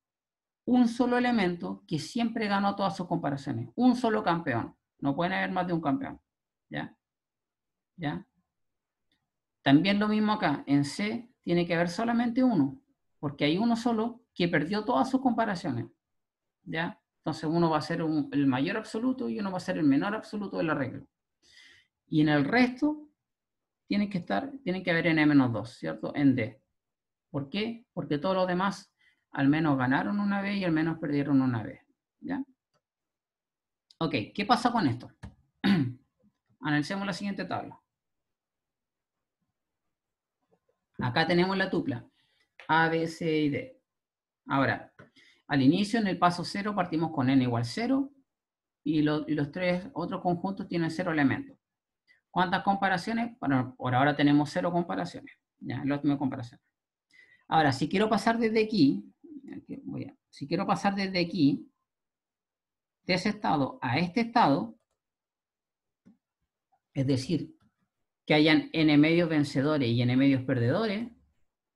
un solo elemento que siempre ganó todas sus comparaciones. Un solo campeón. No pueden haber más de un campeón. ¿Ya? ¿Ya? También lo mismo acá. En C tiene que haber solamente uno. Porque hay uno solo que perdió todas sus comparaciones. ¿Ya? Entonces uno va a ser el mayor absoluto y uno va a ser el menor absoluto del arreglo. Y en el resto tiene que estar, tiene que haber n-2, ¿cierto? En D. ¿Por qué? Porque todos los demás al menos ganaron una vez y al menos perdieron una vez. ¿Ya? Ok, ¿qué pasa con esto? Analicemos la siguiente tabla. Acá tenemos la tupla. A, B, C y D. Ahora, al inicio, en el paso 0, partimos con n igual 0 y, los tres otros conjuntos tienen 0 elementos. ¿Cuántas comparaciones? Bueno, por ahora tenemos 0 comparaciones. Ya, la última comparación. Ahora, si quiero pasar desde aquí, voy a- si quiero pasar desde aquí, de ese estado a este estado, es decir, que hayan n medios vencedores y n medios perdedores,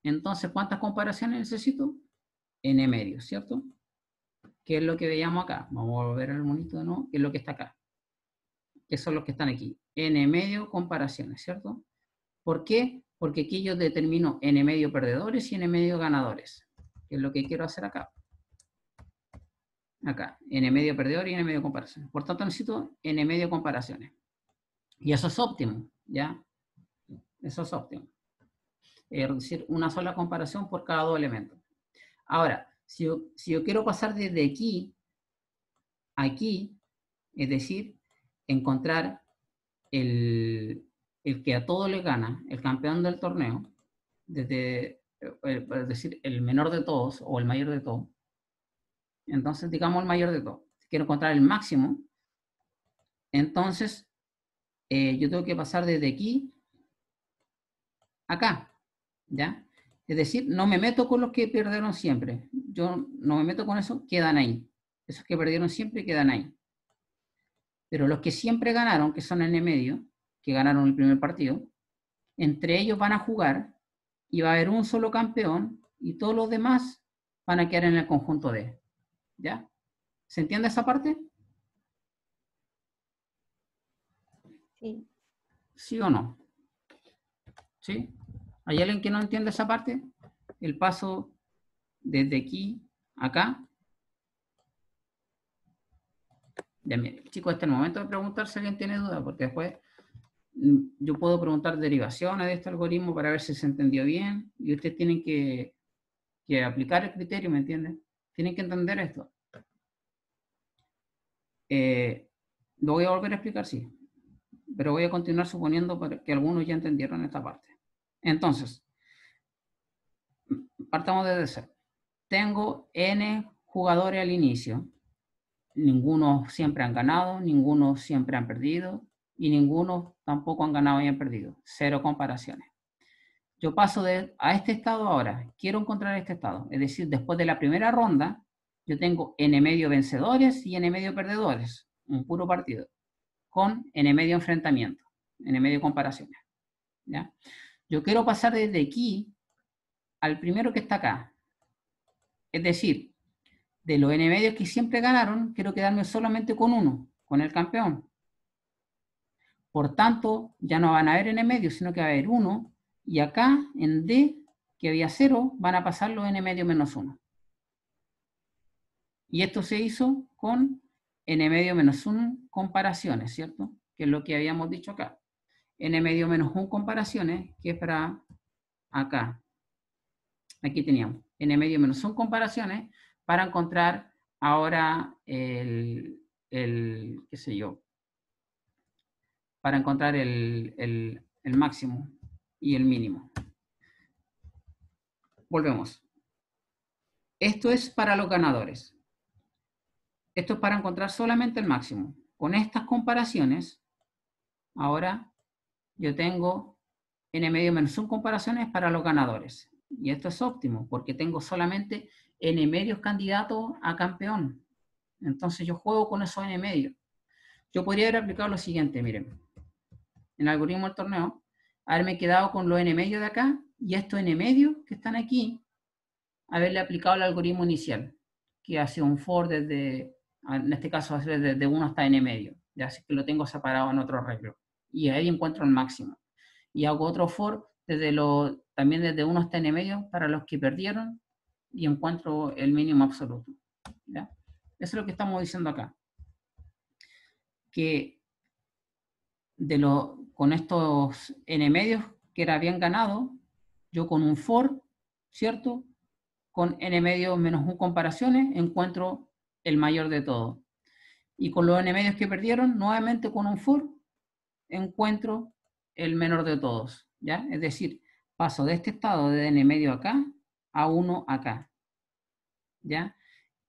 entonces, ¿cuántas comparaciones necesito? n medios, ¿cierto? ¿Qué es lo que veíamos acá? Vamos a volver al monito de nuevo, ¿qué es lo que está acá? Que son los que están aquí. N medio comparaciones, ¿cierto? ¿Por qué? Porque aquí yo determino n medio perdedores y n medio ganadores, que es lo que quiero hacer acá. Acá, n medio perdedor y n medio comparaciones. Por tanto, necesito n medio comparaciones. Y eso es óptimo, ¿ya? Eso es óptimo. Es decir, una sola comparación por cada dos elementos. Ahora, si yo, si yo quiero pasar desde aquí aquí, es decir, encontrar el, que a todo le gana, el campeón del torneo, desde, eh, es decir, el menor de todos o el mayor de todos, entonces digamos el mayor de todos. Quiero encontrar el máximo, entonces eh, yo tengo que pasar desde aquí acá, ¿ya? Es decir, no me meto con los que perdieron siempre. Yo no me meto con eso, quedan ahí. Esos que perdieron siempre quedan ahí. Pero los que siempre ganaron, que son en el medio, que ganaron el primer partido, entre ellos van a jugar y va a haber un solo campeón y todos los demás van a quedar en el conjunto D. ¿Ya? ¿Se entiende esa parte? Sí. ¿Sí o no? ¿Sí? ¿Hay alguien que no entiende esa parte? El paso desde aquí acá. Ya, chicos, este es el momento de preguntar si alguien tiene duda, porque después mm, yo puedo preguntar derivaciones de este algoritmo para ver si se entendió bien, y ustedes tienen que, aplicar el criterio, ¿me entienden? Tienen que entender esto. Eh, lo voy a volver a explicar, sí pero voy a continuar suponiendo que algunos ya entendieron esta parte. Entonces, partamos desde cero. Tengo n jugadores al inicio. Ninguno siempre han ganado, ninguno siempre han perdido y ninguno tampoco han ganado y han perdido. Cero comparaciones. Yo paso de, a este estado ahora. Quiero encontrar este estado. Es decir, después de la primera ronda, yo tengo n medio vencedores y n medio perdedores. Un puro partido con n medio enfrentamiento, n medio comparaciones. ¿ya? Yo quiero pasar desde aquí al primero que está acá. Es decir, de los n medios que siempre ganaron, quiero quedarme solamente con uno, con el campeón. Por tanto, ya no van a haber n medios, sino que va a haber uno, y acá en D, que había cero, van a pasar los n medio menos uno. Y esto se hizo con n medio menos 1 comparaciones, ¿cierto? Que es lo que habíamos dicho acá. n medio menos 1 comparaciones, que es para acá. Aquí teníamos n medio menos 1 comparaciones para encontrar ahora el, qué sé yo, para encontrar el, el, el máximo y el mínimo. Volvemos. Esto es para los ganadores. Esto es para encontrar solamente el máximo. Con estas comparaciones, ahora yo tengo n medio menos 1 comparaciones para los ganadores. Y esto es óptimo, porque tengo solamente n medios candidatos a campeón. Entonces yo juego con esos n medios. Yo podría haber aplicado lo siguiente, miren. En el algoritmo del torneo, haberme quedado con los n medios de acá y estos n medios que están aquí, haberle aplicado el algoritmo inicial, que hace un for desde en este caso hacer desde 1 hasta n medio, ya así que lo tengo separado en otro arreglo. Y ahí encuentro el máximo. Y hago otro for desde lo, también desde 1 hasta n medio para los que perdieron y encuentro el mínimo absoluto. ¿ya? Eso es lo que estamos diciendo acá. Que de lo, con estos n medios que era bien ganado, yo con un for, ¿cierto? Con n medios menos 1 comparaciones encuentro el mayor de todos. Y con los n medios que perdieron, nuevamente con un for, encuentro el menor de todos. ¿ya? Es decir, paso de este estado de n medio acá a 1 acá. ¿ya?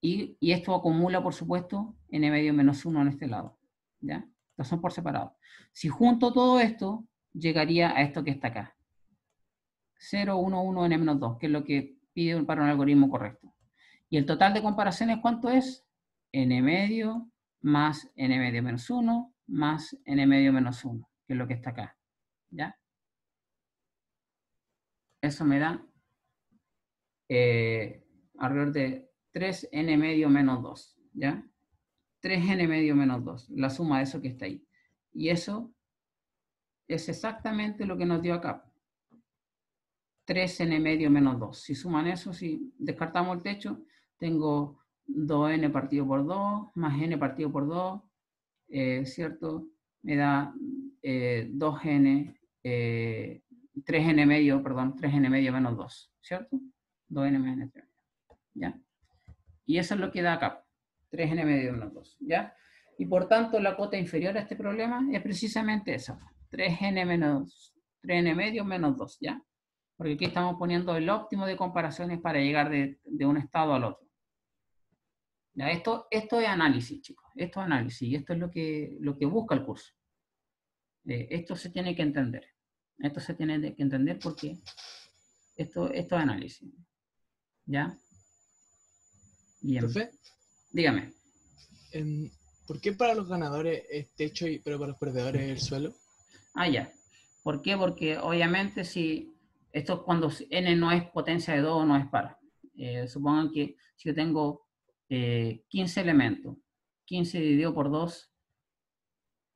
Y, y, esto acumula, por supuesto, n medio menos 1 en este lado. ¿ya? Estos son por separado. Si junto todo esto, llegaría a esto que está acá. 0, 1, 1, n menos 2, que es lo que pide para un algoritmo correcto. ¿Y el total de comparaciones cuánto es? n medio más n medio menos 1 más n medio menos 1, que es lo que está acá. ¿Ya? Eso me da eh, alrededor de 3n medio menos 2. ¿Ya? 3n medio menos 2, la suma de eso que está ahí. Y eso es exactamente lo que nos dio acá. 3n medio menos 2. Si suman eso, si descartamos el techo, tengo 2n partido por 2 más n partido por 2, eh, ¿cierto? Me da 2n, eh, 3n eh, medio, perdón, 3n medio menos 2, ¿cierto? 2n menos n 3. ¿Ya? Y eso es lo que da acá, 3n medio menos 2, ¿ya? Y por tanto, la cuota inferior a este problema es precisamente esa, 3n menos 3n medio menos 2, ¿ya? Porque aquí estamos poniendo el óptimo de comparaciones para llegar de, de un estado al otro. ¿Ya? Esto, esto es análisis, chicos. Esto es análisis y esto es lo que, lo que busca el curso. Eh, esto se tiene que entender. Esto se tiene que entender porque esto, esto es análisis. ¿Ya? Bien. Profe, Dígame. ¿Por qué para los ganadores es techo y pero para los perdedores es el suelo? Ah, ya. ¿Por qué? Porque obviamente si esto es cuando n no es potencia de 2 no es par. Eh, supongan que si yo tengo 15 eh, elementos, 15 dividido por 2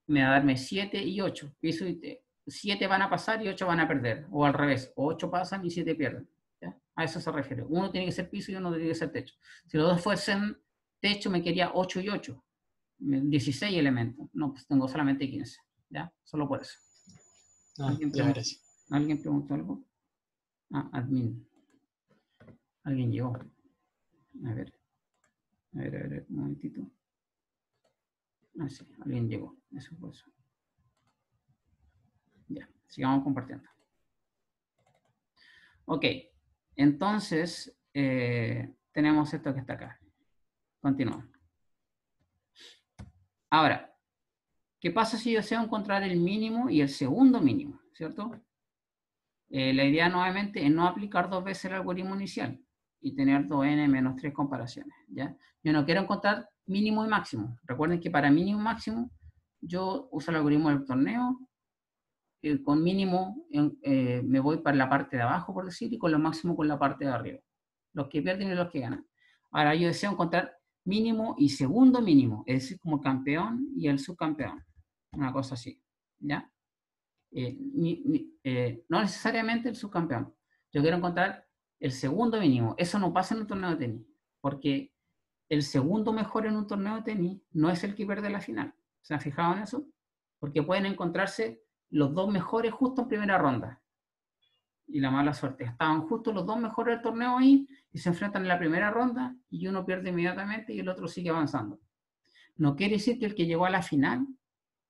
me va a darme 7 y 8. 7 van a pasar y 8 van a perder. O al revés, 8 pasan y 7 pierden. A eso se refiere. Uno tiene que ser piso y uno tiene que ser techo. Si los dos fuesen techo, me quería 8 y 8. 16 elementos. No, pues tengo solamente 15. ¿Ya? Solo por eso. Ah, ¿Alguien, preguntó, ¿Alguien preguntó algo? Ah, admin. Alguien llegó. A ver. A ver, a ver, un momentito. Ah, sí, alguien llegó. Eso fue eso. Ya, sigamos compartiendo. Ok, entonces eh, tenemos esto que está acá. Continuamos. Ahora, ¿qué pasa si yo deseo encontrar el mínimo y el segundo mínimo? ¿Cierto? Eh, la idea nuevamente es no aplicar dos veces el algoritmo inicial y tener 2n menos 3 comparaciones. ¿ya? Yo no quiero encontrar mínimo y máximo. Recuerden que para mínimo y máximo yo uso el algoritmo del torneo. Y con mínimo eh, me voy para la parte de abajo, por decir, y con lo máximo con la parte de arriba. Los que pierden y los que ganan. Ahora yo deseo encontrar mínimo y segundo mínimo, es decir, como campeón y el subcampeón. Una cosa así. ¿Ya? Eh, eh, no necesariamente el subcampeón. Yo quiero encontrar el segundo mínimo. Eso no pasa en un torneo de tenis, porque el segundo mejor en un torneo de tenis no es el que pierde la final. ¿Se han fijado en eso? Porque pueden encontrarse los dos mejores justo en primera ronda. Y la mala suerte. Estaban justo los dos mejores del torneo ahí y se enfrentan en la primera ronda y uno pierde inmediatamente y el otro sigue avanzando. No quiere decir que el que llegó a la final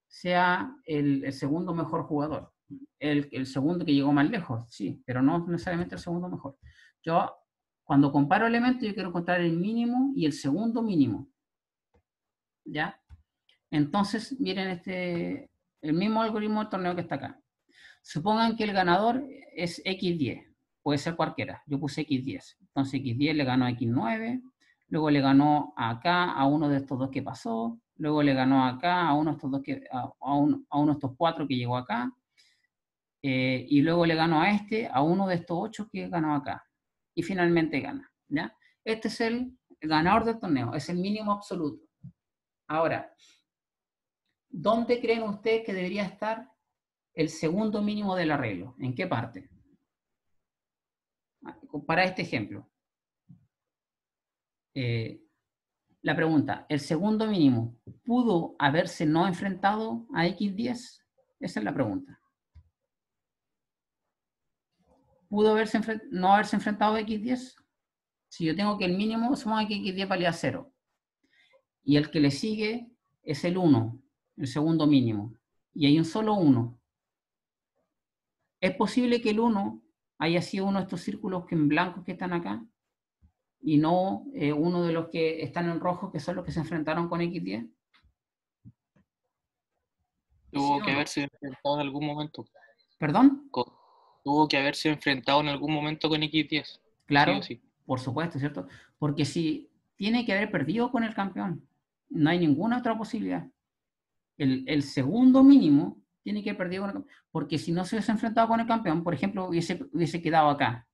sea el, segundo mejor jugador. El, segundo que llegó más lejos, sí, pero no necesariamente el segundo mejor. Yo, cuando comparo elementos, yo quiero encontrar el mínimo y el segundo mínimo. ¿Ya? Entonces, miren este, el mismo algoritmo del torneo que está acá. Supongan que el ganador es X10, puede ser cualquiera. Yo puse X10. Entonces X10 le ganó a X9, luego le ganó acá a uno de estos dos que pasó, luego le ganó acá a uno de estos, dos que, a, uno, a uno de estos cuatro que llegó acá, eh, y luego le ganó a este, a uno de estos ocho que ganó acá, y finalmente gana. ¿ya? Este es el ganador del torneo, es el mínimo absoluto. Ahora, ¿dónde creen ustedes que debería estar el segundo mínimo del arreglo? ¿En qué parte? Para este ejemplo. Eh, la pregunta, ¿el segundo mínimo pudo haberse no enfrentado a X10? Esa es la pregunta. ¿Pudo haberse no haberse enfrentado a X10? Si yo tengo que el mínimo, supongamos que X10 valía 0. Y el que le sigue es el 1, el segundo mínimo. Y hay un solo 1. ¿Es posible que el 1 haya sido uno de estos círculos que en blanco que están acá? y no eh, uno de los que están en rojo, que son los que se enfrentaron con X10? Tuvo que haberse enfrentado en algún momento. ¿Perdón? tuvo que haberse enfrentado en algún momento con X10. Claro, Sí por supuesto, ¿cierto? Porque si tiene que haber perdido con el campeón, no hay ninguna otra posibilidad. El, segundo mínimo tiene que perdido con el campeón, porque si no se hubiese enfrentado con el campeón, por ejemplo, hubiese, hubiese quedado acá.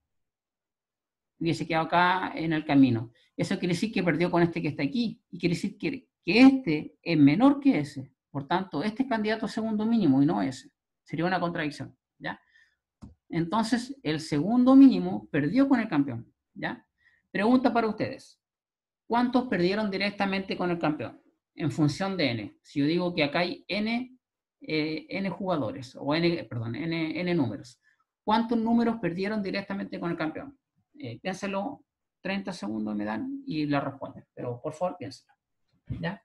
Hubiese quedado acá en el camino. Eso quiere decir que perdió con este que está aquí, y quiere decir que, que este es menor que ese. Por tanto, este es candidato a segundo mínimo y no ese. Sería una contradicción, ¿ya? Entonces, el segundo mínimo perdió con el campeón, ¿ya? Pregunta para ustedes. ¿Cuántos perdieron directamente con el campeón? En función de n. Si yo digo que acá hay n, eh, n jugadores, o n, perdón, n, n números. ¿Cuántos números perdieron directamente con el campeón? Eh, piénselo 30 segundos me dan y la responden. Pero por favor, piénselo. ¿Ya?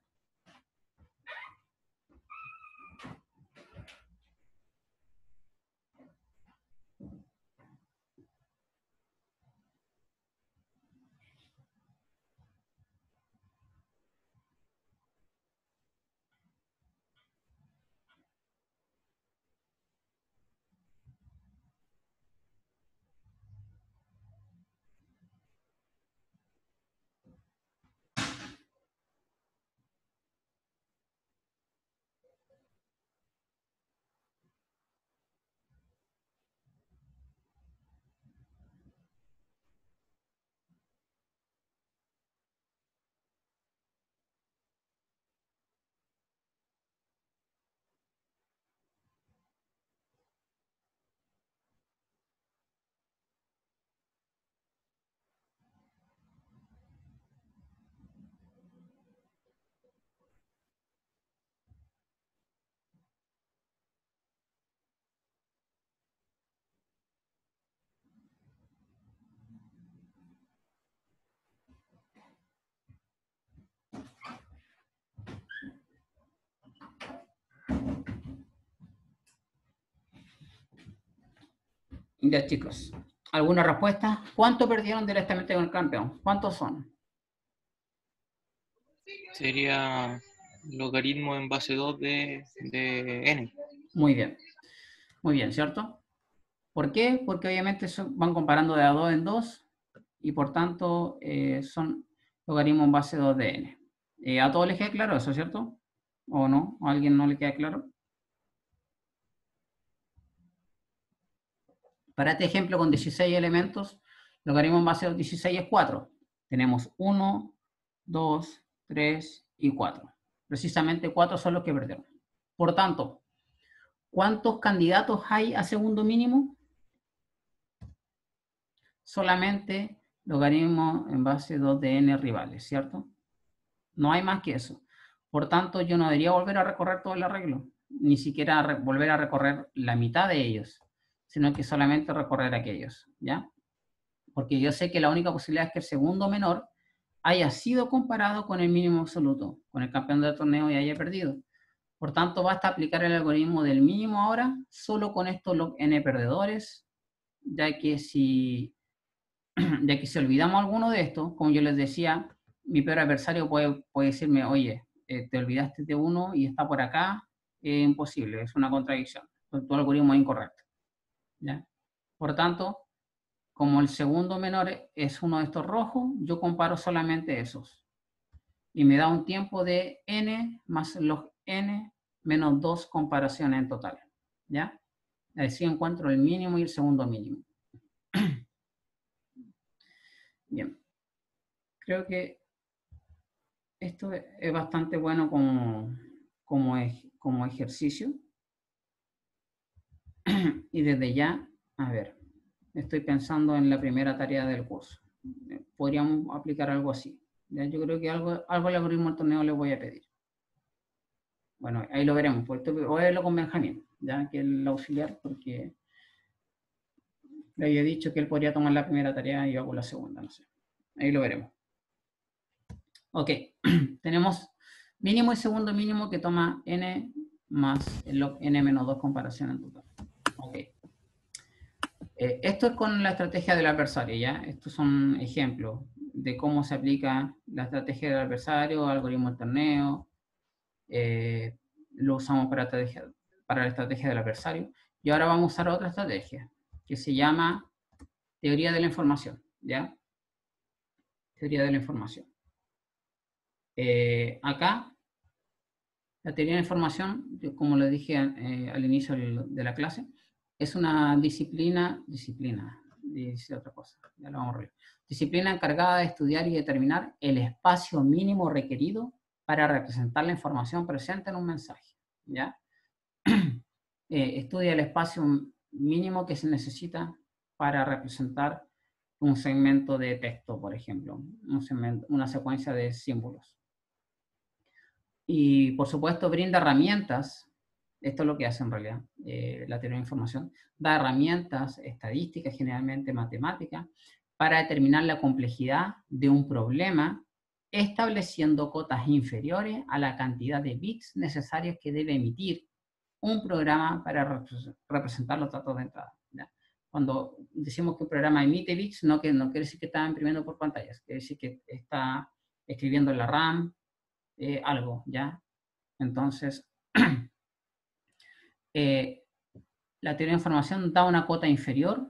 Ya, chicos. ¿Alguna respuesta? ¿Cuánto perdieron directamente con el campeón? ¿Cuántos son? Sería logaritmo en base 2 de, de n. Muy bien. Muy bien, ¿cierto? ¿Por qué? Porque obviamente son- van comparando de a 2 en 2 y por tanto eh, son logaritmos en base 2 de n. Eh, ¿A todos les queda claro eso, cierto? ¿O no? ¿A alguien no le queda claro? Para este ejemplo con 16 elementos, logaritmo en base de 16 es 4. Tenemos 1, 2, 3 y 4. Precisamente 4 son los que perdieron. Por tanto, ¿cuántos candidatos hay a segundo mínimo? Solamente logaritmo en base 2 de n rivales, ¿cierto? No hay más que eso. Por tanto, yo no debería volver a recorrer todo el arreglo, ni siquiera volver a recorrer la mitad de ellos, sino que solamente recorrer aquellos, ¿ya? Porque yo sé que la única posibilidad es que el segundo menor haya sido comparado con el mínimo absoluto, con el campeón del torneo y haya perdido. Por tanto, basta aplicar el algoritmo del mínimo ahora, solo con estos log n perdedores, ya que si, ya que si olvidamos alguno de estos, como yo les decía, mi peor adversario puede, puede decirme, oye, eh, te olvidaste de uno y está por acá, es imposible, es una contradicción, tu tu algoritmo es incorrecto. Por tanto, como el segundo menor es uno de estos rojos, yo comparo solamente esos. Y me da un tiempo de n más los n menos dos comparaciones en total. ¿Ya? Así encuentro el mínimo y el segundo mínimo. Bien. Creo que esto es bastante bueno como, como ejercicio. Y desde ya, a ver, estoy pensando en la primera tarea del curso. Eh, Podríamos aplicar algo así. ¿ya? Yo creo que algo, algo al algoritmo del torneo le voy a pedir. Bueno, ahí lo veremos. Pues voy a verlo con Benjamín, ya que el auxiliar, porque le había dicho que él podría tomar la primera tarea y yo hago la segunda, no sé. Ahí lo veremos. Ok, tenemos mínimo y segundo mínimo que toma n más el log n menos 2 comparación en total. Eh, esto es con la estrategia del adversario, ¿ya? Estos son ejemplos de cómo se aplica la estrategia del adversario, algoritmo del torneo. eh, lo usamos para, estrategia- para la estrategia del adversario. Y ahora vamos a usar otra estrategia. que se llama teoría de la información, ¿ya? Teoría de la información. Eh, acá, la teoría de la información, como lo dije al inicio de la clase, es una disciplina, disciplina, dice otra cosa, ya lo vamos a reír. Disciplina encargada de estudiar y determinar el espacio mínimo requerido para representar la información presente en un mensaje, ¿ya? Eh, estudia el espacio mínimo que se necesita para representar un segmento de texto, por ejemplo, un segmento- una secuencia de símbolos. Y por supuesto brinda herramientas, esto es lo que hace en realidad eh, la teoría de información, da herramientas estadísticas, generalmente matemáticas, para determinar la complejidad de un problema, estableciendo cotas inferiores a la cantidad de bits necesarios que debe emitir un programa para repres- representar los datos de entrada. ¿ya? Cuando decimos que un programa emite bits, no, que, no quiere decir que está imprimiendo por pantallas, quiere decir que está escribiendo en la RAM, eh, algo, ¿ya? Entonces, eh, la teoría de información da una cuota inferior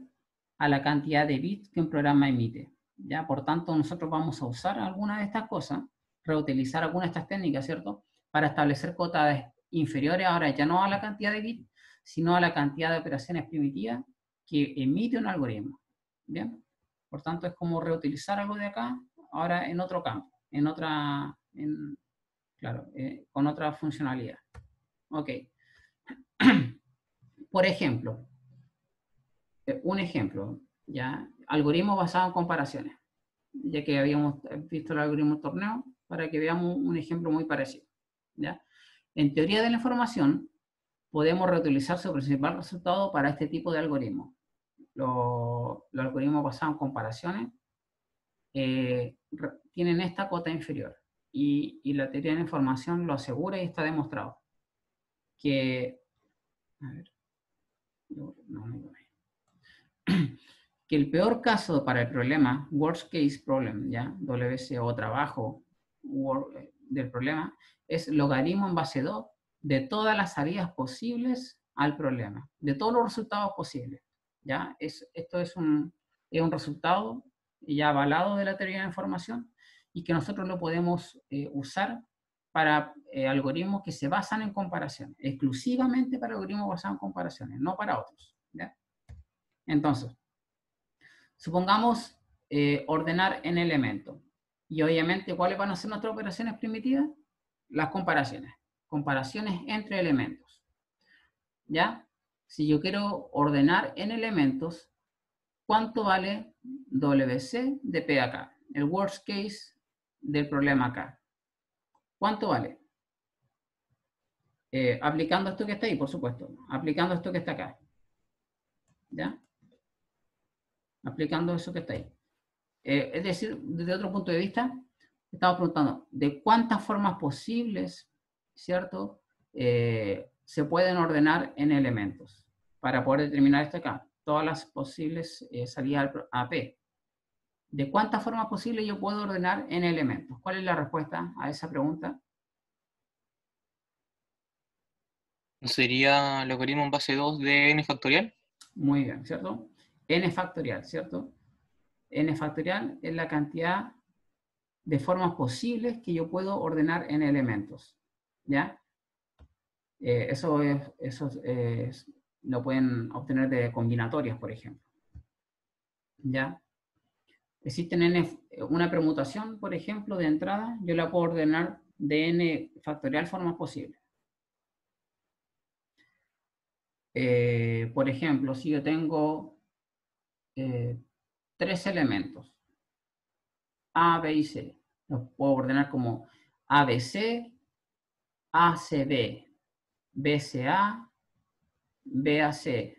a la cantidad de bits que un programa emite, ¿ya? Por tanto, nosotros vamos a usar alguna de estas cosas, reutilizar alguna de estas técnicas, ¿cierto? Para establecer cotas inferiores ahora ya no a la cantidad de bits, sino a la cantidad de operaciones primitivas que emite un algoritmo, ¿bien? Por tanto, es como reutilizar algo de acá, ahora en otro campo, en otra, en, claro, eh, con otra funcionalidad. Ok. Por ejemplo, eh, un ejemplo, ¿ya? Algoritmo basado en comparaciones, ya que habíamos visto el algoritmo torneo, para que veamos un ejemplo muy parecido, ¿ya? En teoría de la información, podemos reutilizar su principal resultado para este tipo de algoritmos. Los, algoritmos basados en comparaciones eh, tienen esta cota inferior y, y la teoría de la información lo asegura y está demostrado. Que, que el peor caso para el problema, worst case problem, ya, WC o trabajo eh, del problema, es logaritmo en base 2 de todas las salidas posibles al problema, de todos los resultados posibles. ¿ya? Es, esto es un, es un resultado ya avalado de la teoría de la información y que nosotros lo podemos eh, usar para eh, algoritmos que se basan en comparaciones, exclusivamente para algoritmos basados en comparaciones, no para otros. Entonces, supongamos eh, ordenar en elementos. Y obviamente, ¿cuáles van a ser nuestras operaciones primitivas? Las comparaciones. Comparaciones entre elementos. ¿Ya? Si yo quiero ordenar en elementos, ¿cuánto vale WC de P acá? El worst case del problema acá. ¿Cuánto vale? Eh, aplicando esto que está ahí, por supuesto. Aplicando esto que está acá. ¿Ya? Aplicando eso que está ahí. Eh, es decir, desde otro punto de vista, estamos preguntando de cuántas formas posibles, ¿cierto? Eh, se pueden ordenar en elementos para poder determinar esto acá. Todas las posibles eh, salidas a P. ¿De cuántas formas posibles yo puedo ordenar en elementos? ¿Cuál es la respuesta a esa pregunta? ¿Sería logaritmo en base 2 de n factorial? Muy bien, ¿cierto? n factorial, ¿cierto? n factorial es la cantidad de formas posibles que yo puedo ordenar en elementos, ¿ya? Eh, eso es, eso es- lo pueden obtener de combinatorias, por ejemplo. ¿Ya? Existen n, una permutación, por ejemplo, de entrada, yo la puedo ordenar de n factorial formas posibles. Eh, por ejemplo, si yo tengo eh, tres elementos, A, B y C, los puedo ordenar como ABC, ACB, BCA, BAC,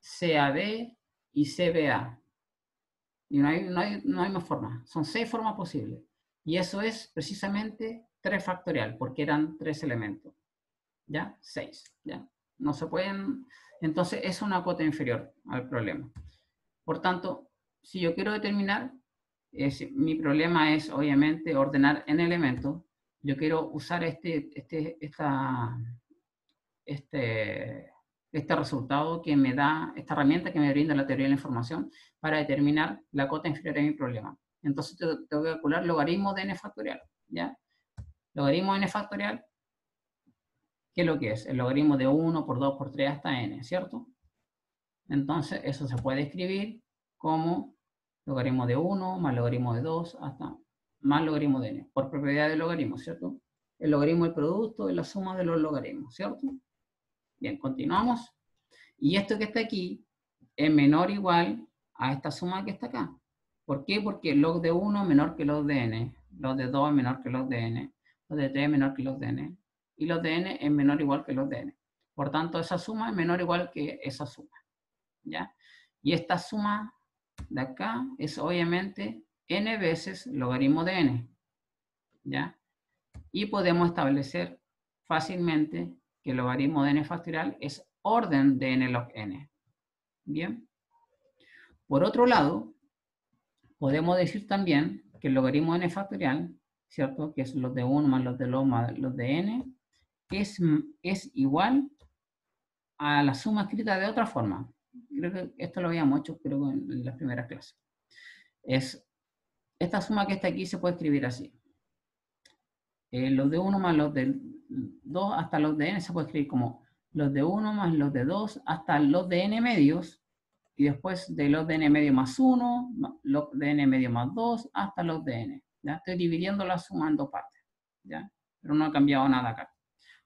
CAB y CBA. Y no hay, no, hay, no hay más formas, son seis formas posibles. Y eso es precisamente 3 factorial, porque eran tres elementos. ¿Ya? 6. ¿Ya? No se pueden... Entonces es una cuota inferior al problema. Por tanto, si yo quiero determinar, es- mi problema es obviamente ordenar en elementos, yo quiero usar este, este, esta, este, este resultado que me da, esta herramienta que me brinda la teoría de la información para determinar la cota inferior a mi problema. Entonces tengo que calcular logaritmo de n factorial, ¿ya? Logaritmo de n factorial, ¿qué es lo que es? El logaritmo de 1 por 2 por 3 hasta n, ¿cierto? Entonces eso se puede escribir como logaritmo de 1 más logaritmo de 2 hasta más logaritmo de n, por propiedad del logaritmo, ¿cierto? El logaritmo del producto es la suma de los logaritmos, ¿cierto? Bien, continuamos. Y esto que está aquí es menor o igual a esta suma que está acá. ¿Por qué? Porque log de 1 es menor que log de n, log de 2 es menor que log de n, log de 3 es menor que log de n, y log de n es menor o igual que log de n. Por tanto, esa suma es menor o igual que esa suma. ¿Ya? Y esta suma de acá es obviamente n veces logaritmo de n. ¿Ya? Y podemos establecer fácilmente que el logaritmo de n factorial es orden de n log n. Bien. Por otro lado, podemos decir también que el logaritmo de n factorial, ¿cierto? Que es los de 1 más los de lo más los de n, es, es igual a la suma escrita de otra forma. Creo que esto lo habíamos hecho, creo, en las primeras clases. Es, esta suma que está aquí se puede escribir así. Eh, los de 1 más los de 2 hasta los de n se puede escribir como los de 1 más los de 2 hasta los de n medios, y después de los de n medio más 1, los de n medio más 2, hasta los de n. ¿ya? Estoy dividiendo la suma partes, ¿ya? pero no ha cambiado nada acá.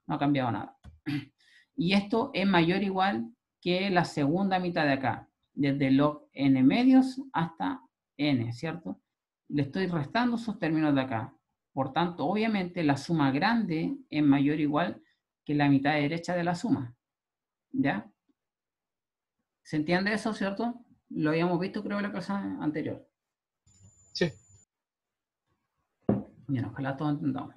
No ha cambiado nada. Y esto es mayor o igual que la segunda mitad de acá, desde log n medios hasta n, ¿cierto? Le estoy restando esos términos de acá. Por tanto, obviamente la suma grande es mayor o igual que la mitad derecha de la suma. ¿Ya? ¿Se entiende eso, cierto? Lo habíamos visto, creo, en la clase anterior. Sí. Bien, ojalá todos entendamos.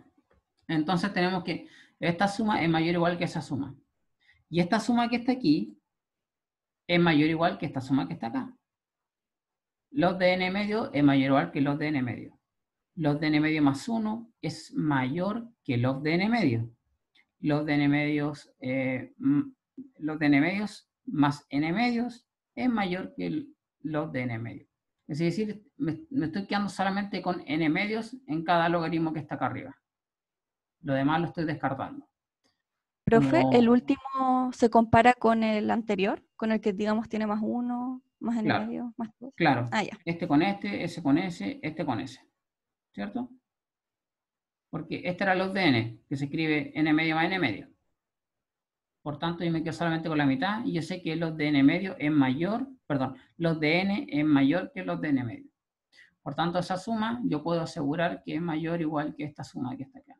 Entonces tenemos que esta suma es mayor o igual que esa suma. Y esta suma que está aquí es mayor o igual que esta suma que está acá. Los de n medio es mayor o igual que los de n medio. Los de n medio más 1 es mayor que los de n medio. Los de n medios, eh, los de n medios más n medios es mayor que los de n medios. Es decir, me, estoy quedando solamente con n medios en cada logaritmo que está acá arriba. Lo demás lo estoy descartando. Profe, ¿el último se compara con el anterior? ¿Con el que, digamos, tiene más uno, más n medio, más dos? Claro. Ah, ya. Este con este, ese con ese, este con ese. ¿Cierto? Porque este era los de n, que se escribe n medio más n medio. Por tanto, yo me quedo solamente con la mitad y yo sé que los de n medio es mayor, perdón, los de n es mayor que los de n medio. Por tanto, esa suma yo puedo asegurar que es mayor o igual que esta suma que está acá.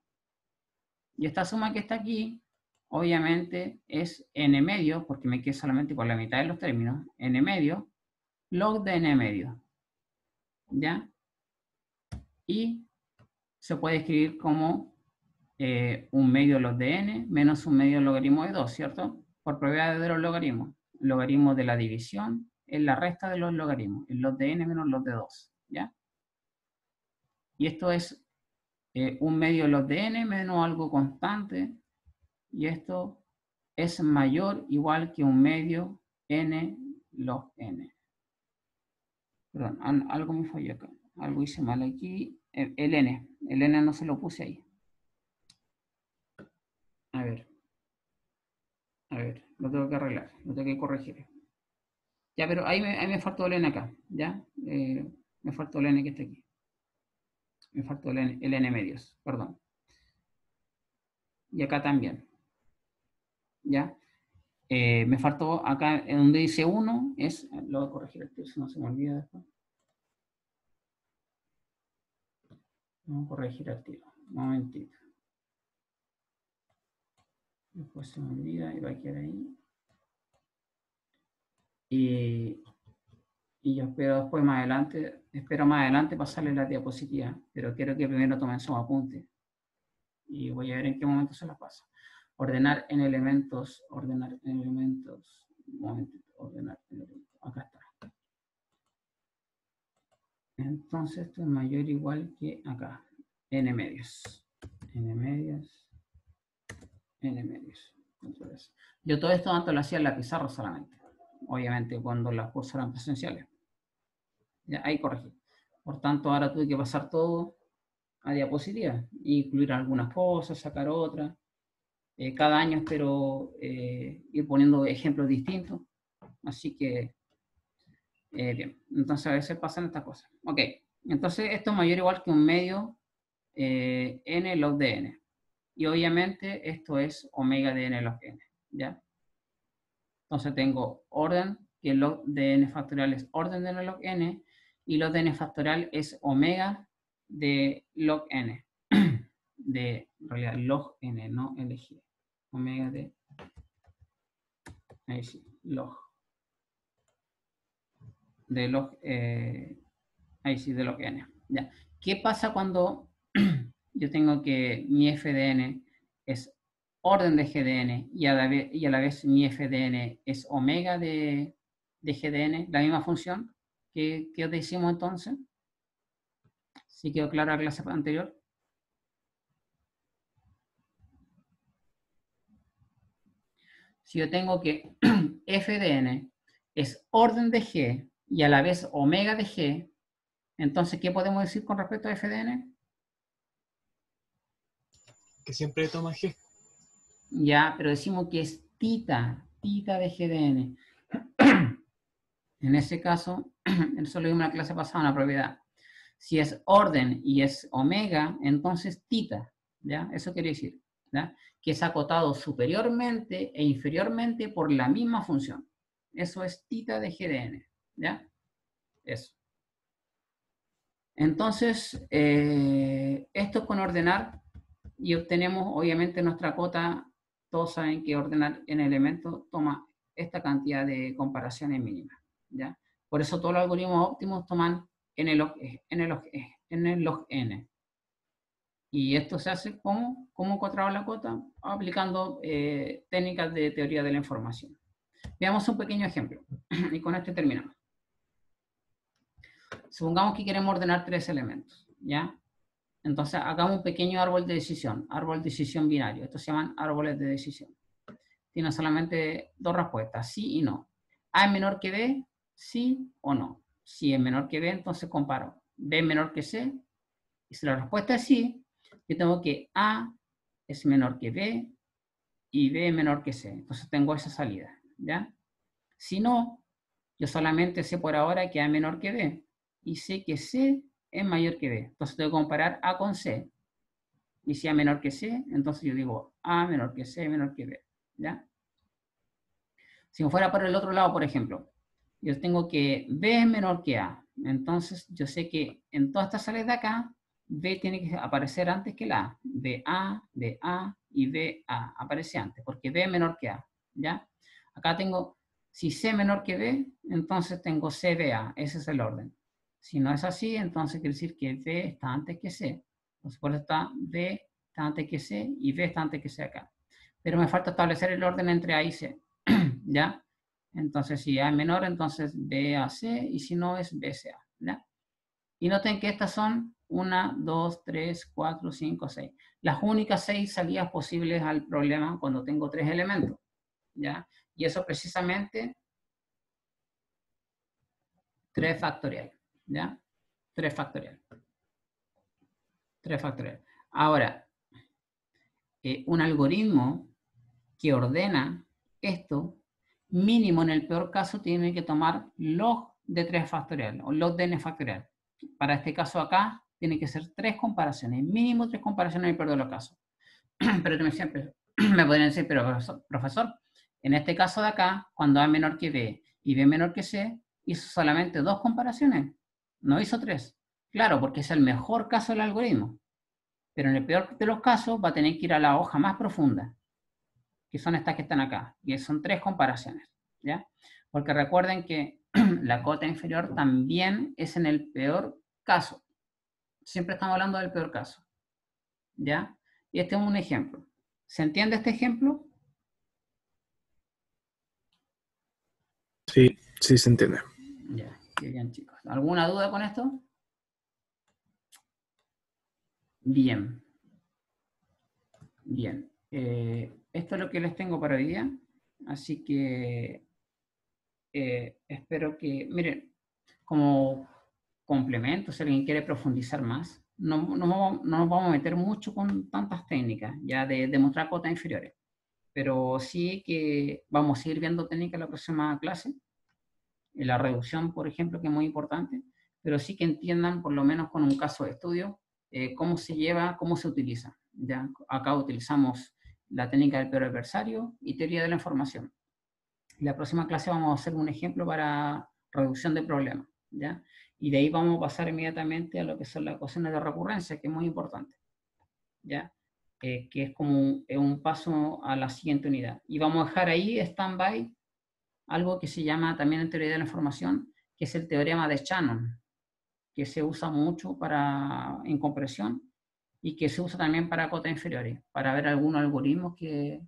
Y esta suma que está aquí, obviamente, es n medio, porque me quedo solamente con la mitad de los términos, n medio, log de n medio. ¿Ya? Y se puede escribir como eh, un medio log de n menos un medio logaritmo de 2, ¿cierto? Por propiedades de los logaritmos. logaritmo de la división es la resta de los logaritmos, el log de n menos log de 2, ¿ya? Y esto es eh, un medio log de n menos algo constante, y esto es mayor igual que un medio n log n. Perdón, algo me falló acá, algo hice mal aquí, el n, el n no se lo puse ahí. A ver. A ver, lo tengo que arreglar, lo tengo que corregir. Ya, pero ahí me, ahí me faltó el n acá, ¿ya? Eh, me faltó el n que está aquí. Me faltó el n, el n medios, perdón. Y acá también. ¿Ya? Eh, me faltó acá, en donde dice 1, es, lo voy a corregir si no se me olvida después. Vamos a corregir el tiro. Un momentito. Después se me olvida y va a quedar ahí. Y, y yo espero después más adelante, espero más adelante pasarle la diapositiva, pero quiero que primero tomen su apunte. Y voy a ver en qué momento se las paso. Ordenar en elementos, ordenar en elementos, un momentito, ordenar en elementos. Acá está. Entonces esto es mayor o igual que acá, n medios. n medios n medios. Yo todo esto antes lo hacía en la pizarra solamente, obviamente cuando las cursos eran presenciales. Ya, ahí corregí. Por tanto, ahora tuve que pasar todo a diapositiva, incluir algunas cosas, sacar otras. Eh, cada año espero eh, ir poniendo ejemplos distintos. Así que, eh, entonces a veces pasan estas cosas. Ok, entonces esto es mayor o igual que un medio n log de n. Y obviamente esto es omega de n log n, ¿ya? Entonces tengo orden, que log de n factorial es orden de log n, y log de n factorial es omega de log n. De, en realidad, log n, no LG. Omega de, ahí sí, log. De log, eh, ahí sí, de log n. Ya. ¿Qué pasa cuando yo tengo que mi f de n es orden de GDN y a la vez, y a la vez mi FDN es omega de, de GDN, la misma función que, que decimos entonces. ¿Sí quedó clara la clase anterior? Si yo tengo que FDN es orden de G y a la vez omega de G, entonces, ¿qué podemos decir con respecto a FDN? Que siempre toma G. Ya, pero decimos que es tita, tita de GDN. en ese caso, eso lo vimos en la clase pasada, una propiedad. Si es orden y es omega, entonces tita, ¿ya? Eso quiere decir, ¿ya? Que es acotado superiormente e inferiormente por la misma función. Eso es tita de GDN, ¿ya? Eso. Entonces, eh, esto con ordenar y obtenemos obviamente nuestra cota todos saben que ordenar en elementos toma esta cantidad de comparaciones mínimas. ¿ya? Por eso todos los algoritmos óptimos toman n log, n log, n log n. Y esto se hace como, ¿cómo encontramos la cuota? Aplicando eh, técnicas de teoría de la información. Veamos un pequeño ejemplo. y con este terminamos. Supongamos que queremos ordenar tres elementos. ¿ya? Entonces, hagamos un pequeño árbol de decisión, árbol de decisión binario. Estos se llaman árboles de decisión. Tiene solamente dos respuestas, sí y no. A es menor que B, sí o no. Si es menor que B, entonces comparo. B es menor que C. Y si la respuesta es sí, yo tengo que A es menor que B y B es menor que C. Entonces tengo esa salida, ¿ya? Si no, yo solamente sé por ahora que A es menor que B y sé que C es mayor que B. Entonces tengo que comparar A con C. Y si A menor que C, entonces yo digo A menor que C menor que B. ¿Ya? Si me fuera por el otro lado, por ejemplo, yo tengo que B es menor que A. Entonces yo sé que en todas estas salidas de acá, B tiene que aparecer antes que la A. BA, BA y BA. Aparece antes, porque B es menor que A. ¿Ya? Acá tengo, si C menor que B, entonces tengo CBA. Ese es el orden. Si no es así, entonces quiere decir que B está antes que C. Entonces, por eso está B está antes que C y B está antes que C acá. Pero me falta establecer el orden entre A y C. ¿Ya? Entonces, si A es menor, entonces B a C, y si no es B C A. ¿Ya? Y noten que estas son 1, 2, 3, 4, 5, 6. Las únicas seis salidas posibles al problema cuando tengo tres elementos. ¿Ya? Y eso precisamente 3 factorial. ¿Ya? 3 factorial. 3 factorial. Ahora, eh, un algoritmo que ordena esto, mínimo en el peor caso, tiene que tomar log de 3 factorial o log de n factorial. Para este caso acá, tiene que ser tres comparaciones, mínimo tres comparaciones en el peor de los casos. Pero siempre me podrían decir, pero profesor, en este caso de acá, cuando A menor que B y B menor que C, hizo solamente dos comparaciones. No hizo tres. Claro, porque es el mejor caso del algoritmo. Pero en el peor de los casos va a tener que ir a la hoja más profunda, que son estas que están acá. Y son tres comparaciones. ¿ya? Porque recuerden que la cota inferior también es en el peor caso. Siempre estamos hablando del peor caso. ¿Ya? Y este es un ejemplo. ¿Se entiende este ejemplo? Sí, sí se entiende. Ya. Qué bien, chicos. ¿Alguna duda con esto? Bien. Bien. Eh, esto es lo que les tengo para hoy día. Así que eh, espero que, miren, como complemento, si alguien quiere profundizar más, no, no, nos vamos a meter mucho con tantas técnicas, ya de demostrar cotas inferiores, pero sí que vamos a ir viendo técnicas en la próxima clase, la reducción, por ejemplo, que es muy importante, pero sí que entiendan, por lo menos con un caso de estudio, eh, cómo se lleva, cómo se utiliza. ¿ya? Acá utilizamos la técnica del peor adversario y teoría de la información. La próxima clase vamos a hacer un ejemplo para reducción de problemas. ¿ya? Y de ahí vamos a pasar inmediatamente a lo que son las ecuaciones de recurrencia, que es muy importante, ¿ya? Eh, que es como un, un, paso a la siguiente unidad. Y vamos a dejar ahí, stand-by, algo que se llama también en teoría de la información, que es el teorema de Shannon, que se usa mucho para, en compresión y que se usa también para cotas inferiores, para ver algunos algoritmos que,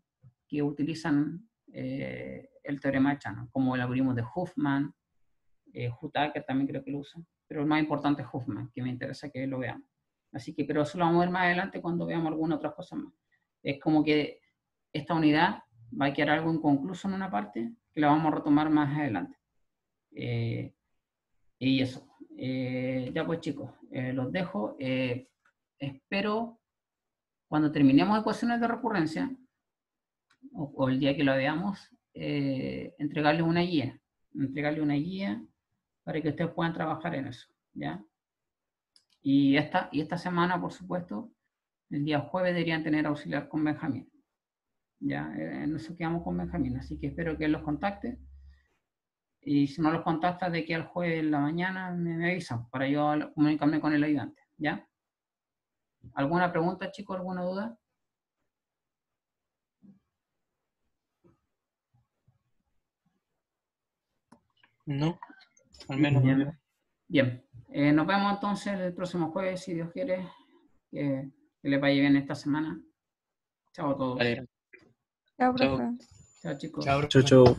que utilizan eh, el teorema de Shannon, como el algoritmo de Huffman, eh, también creo que lo usa, pero el más importante es Huffman, que me interesa que lo veamos. Así que, pero eso lo vamos a ver más adelante cuando veamos alguna otra cosa más. Es como que esta unidad va a quedar algo inconcluso en una parte que la vamos a retomar más adelante. Eh, y eso. Eh, ya pues chicos, eh, los dejo. espero cuando terminemos ecuaciones de recurrencia, o, o el día que lo veamos, entregarles una guía. Entregarle una guía para que ustedes puedan trabajar en eso, ¿ya? Y esta, y esta semana, por supuesto, el día jueves deberían tener auxiliar con Benjamín. Ya, eh, en eso quedamos con Benjamín, así que espero que él los contacte. Y si no los contacta de aquí al jueves en la mañana, me, avisan para yo comunicarme con el ayudante, ¿ya? ¿Alguna pregunta, chicos? ¿Alguna duda? No. Al menos. Bien. Eh, nos vemos entonces el próximo jueves, si Dios quiere. Que, que les vaya bien esta semana. Chao a todos. Chao, profe. Chao, chicos. Chao, chau.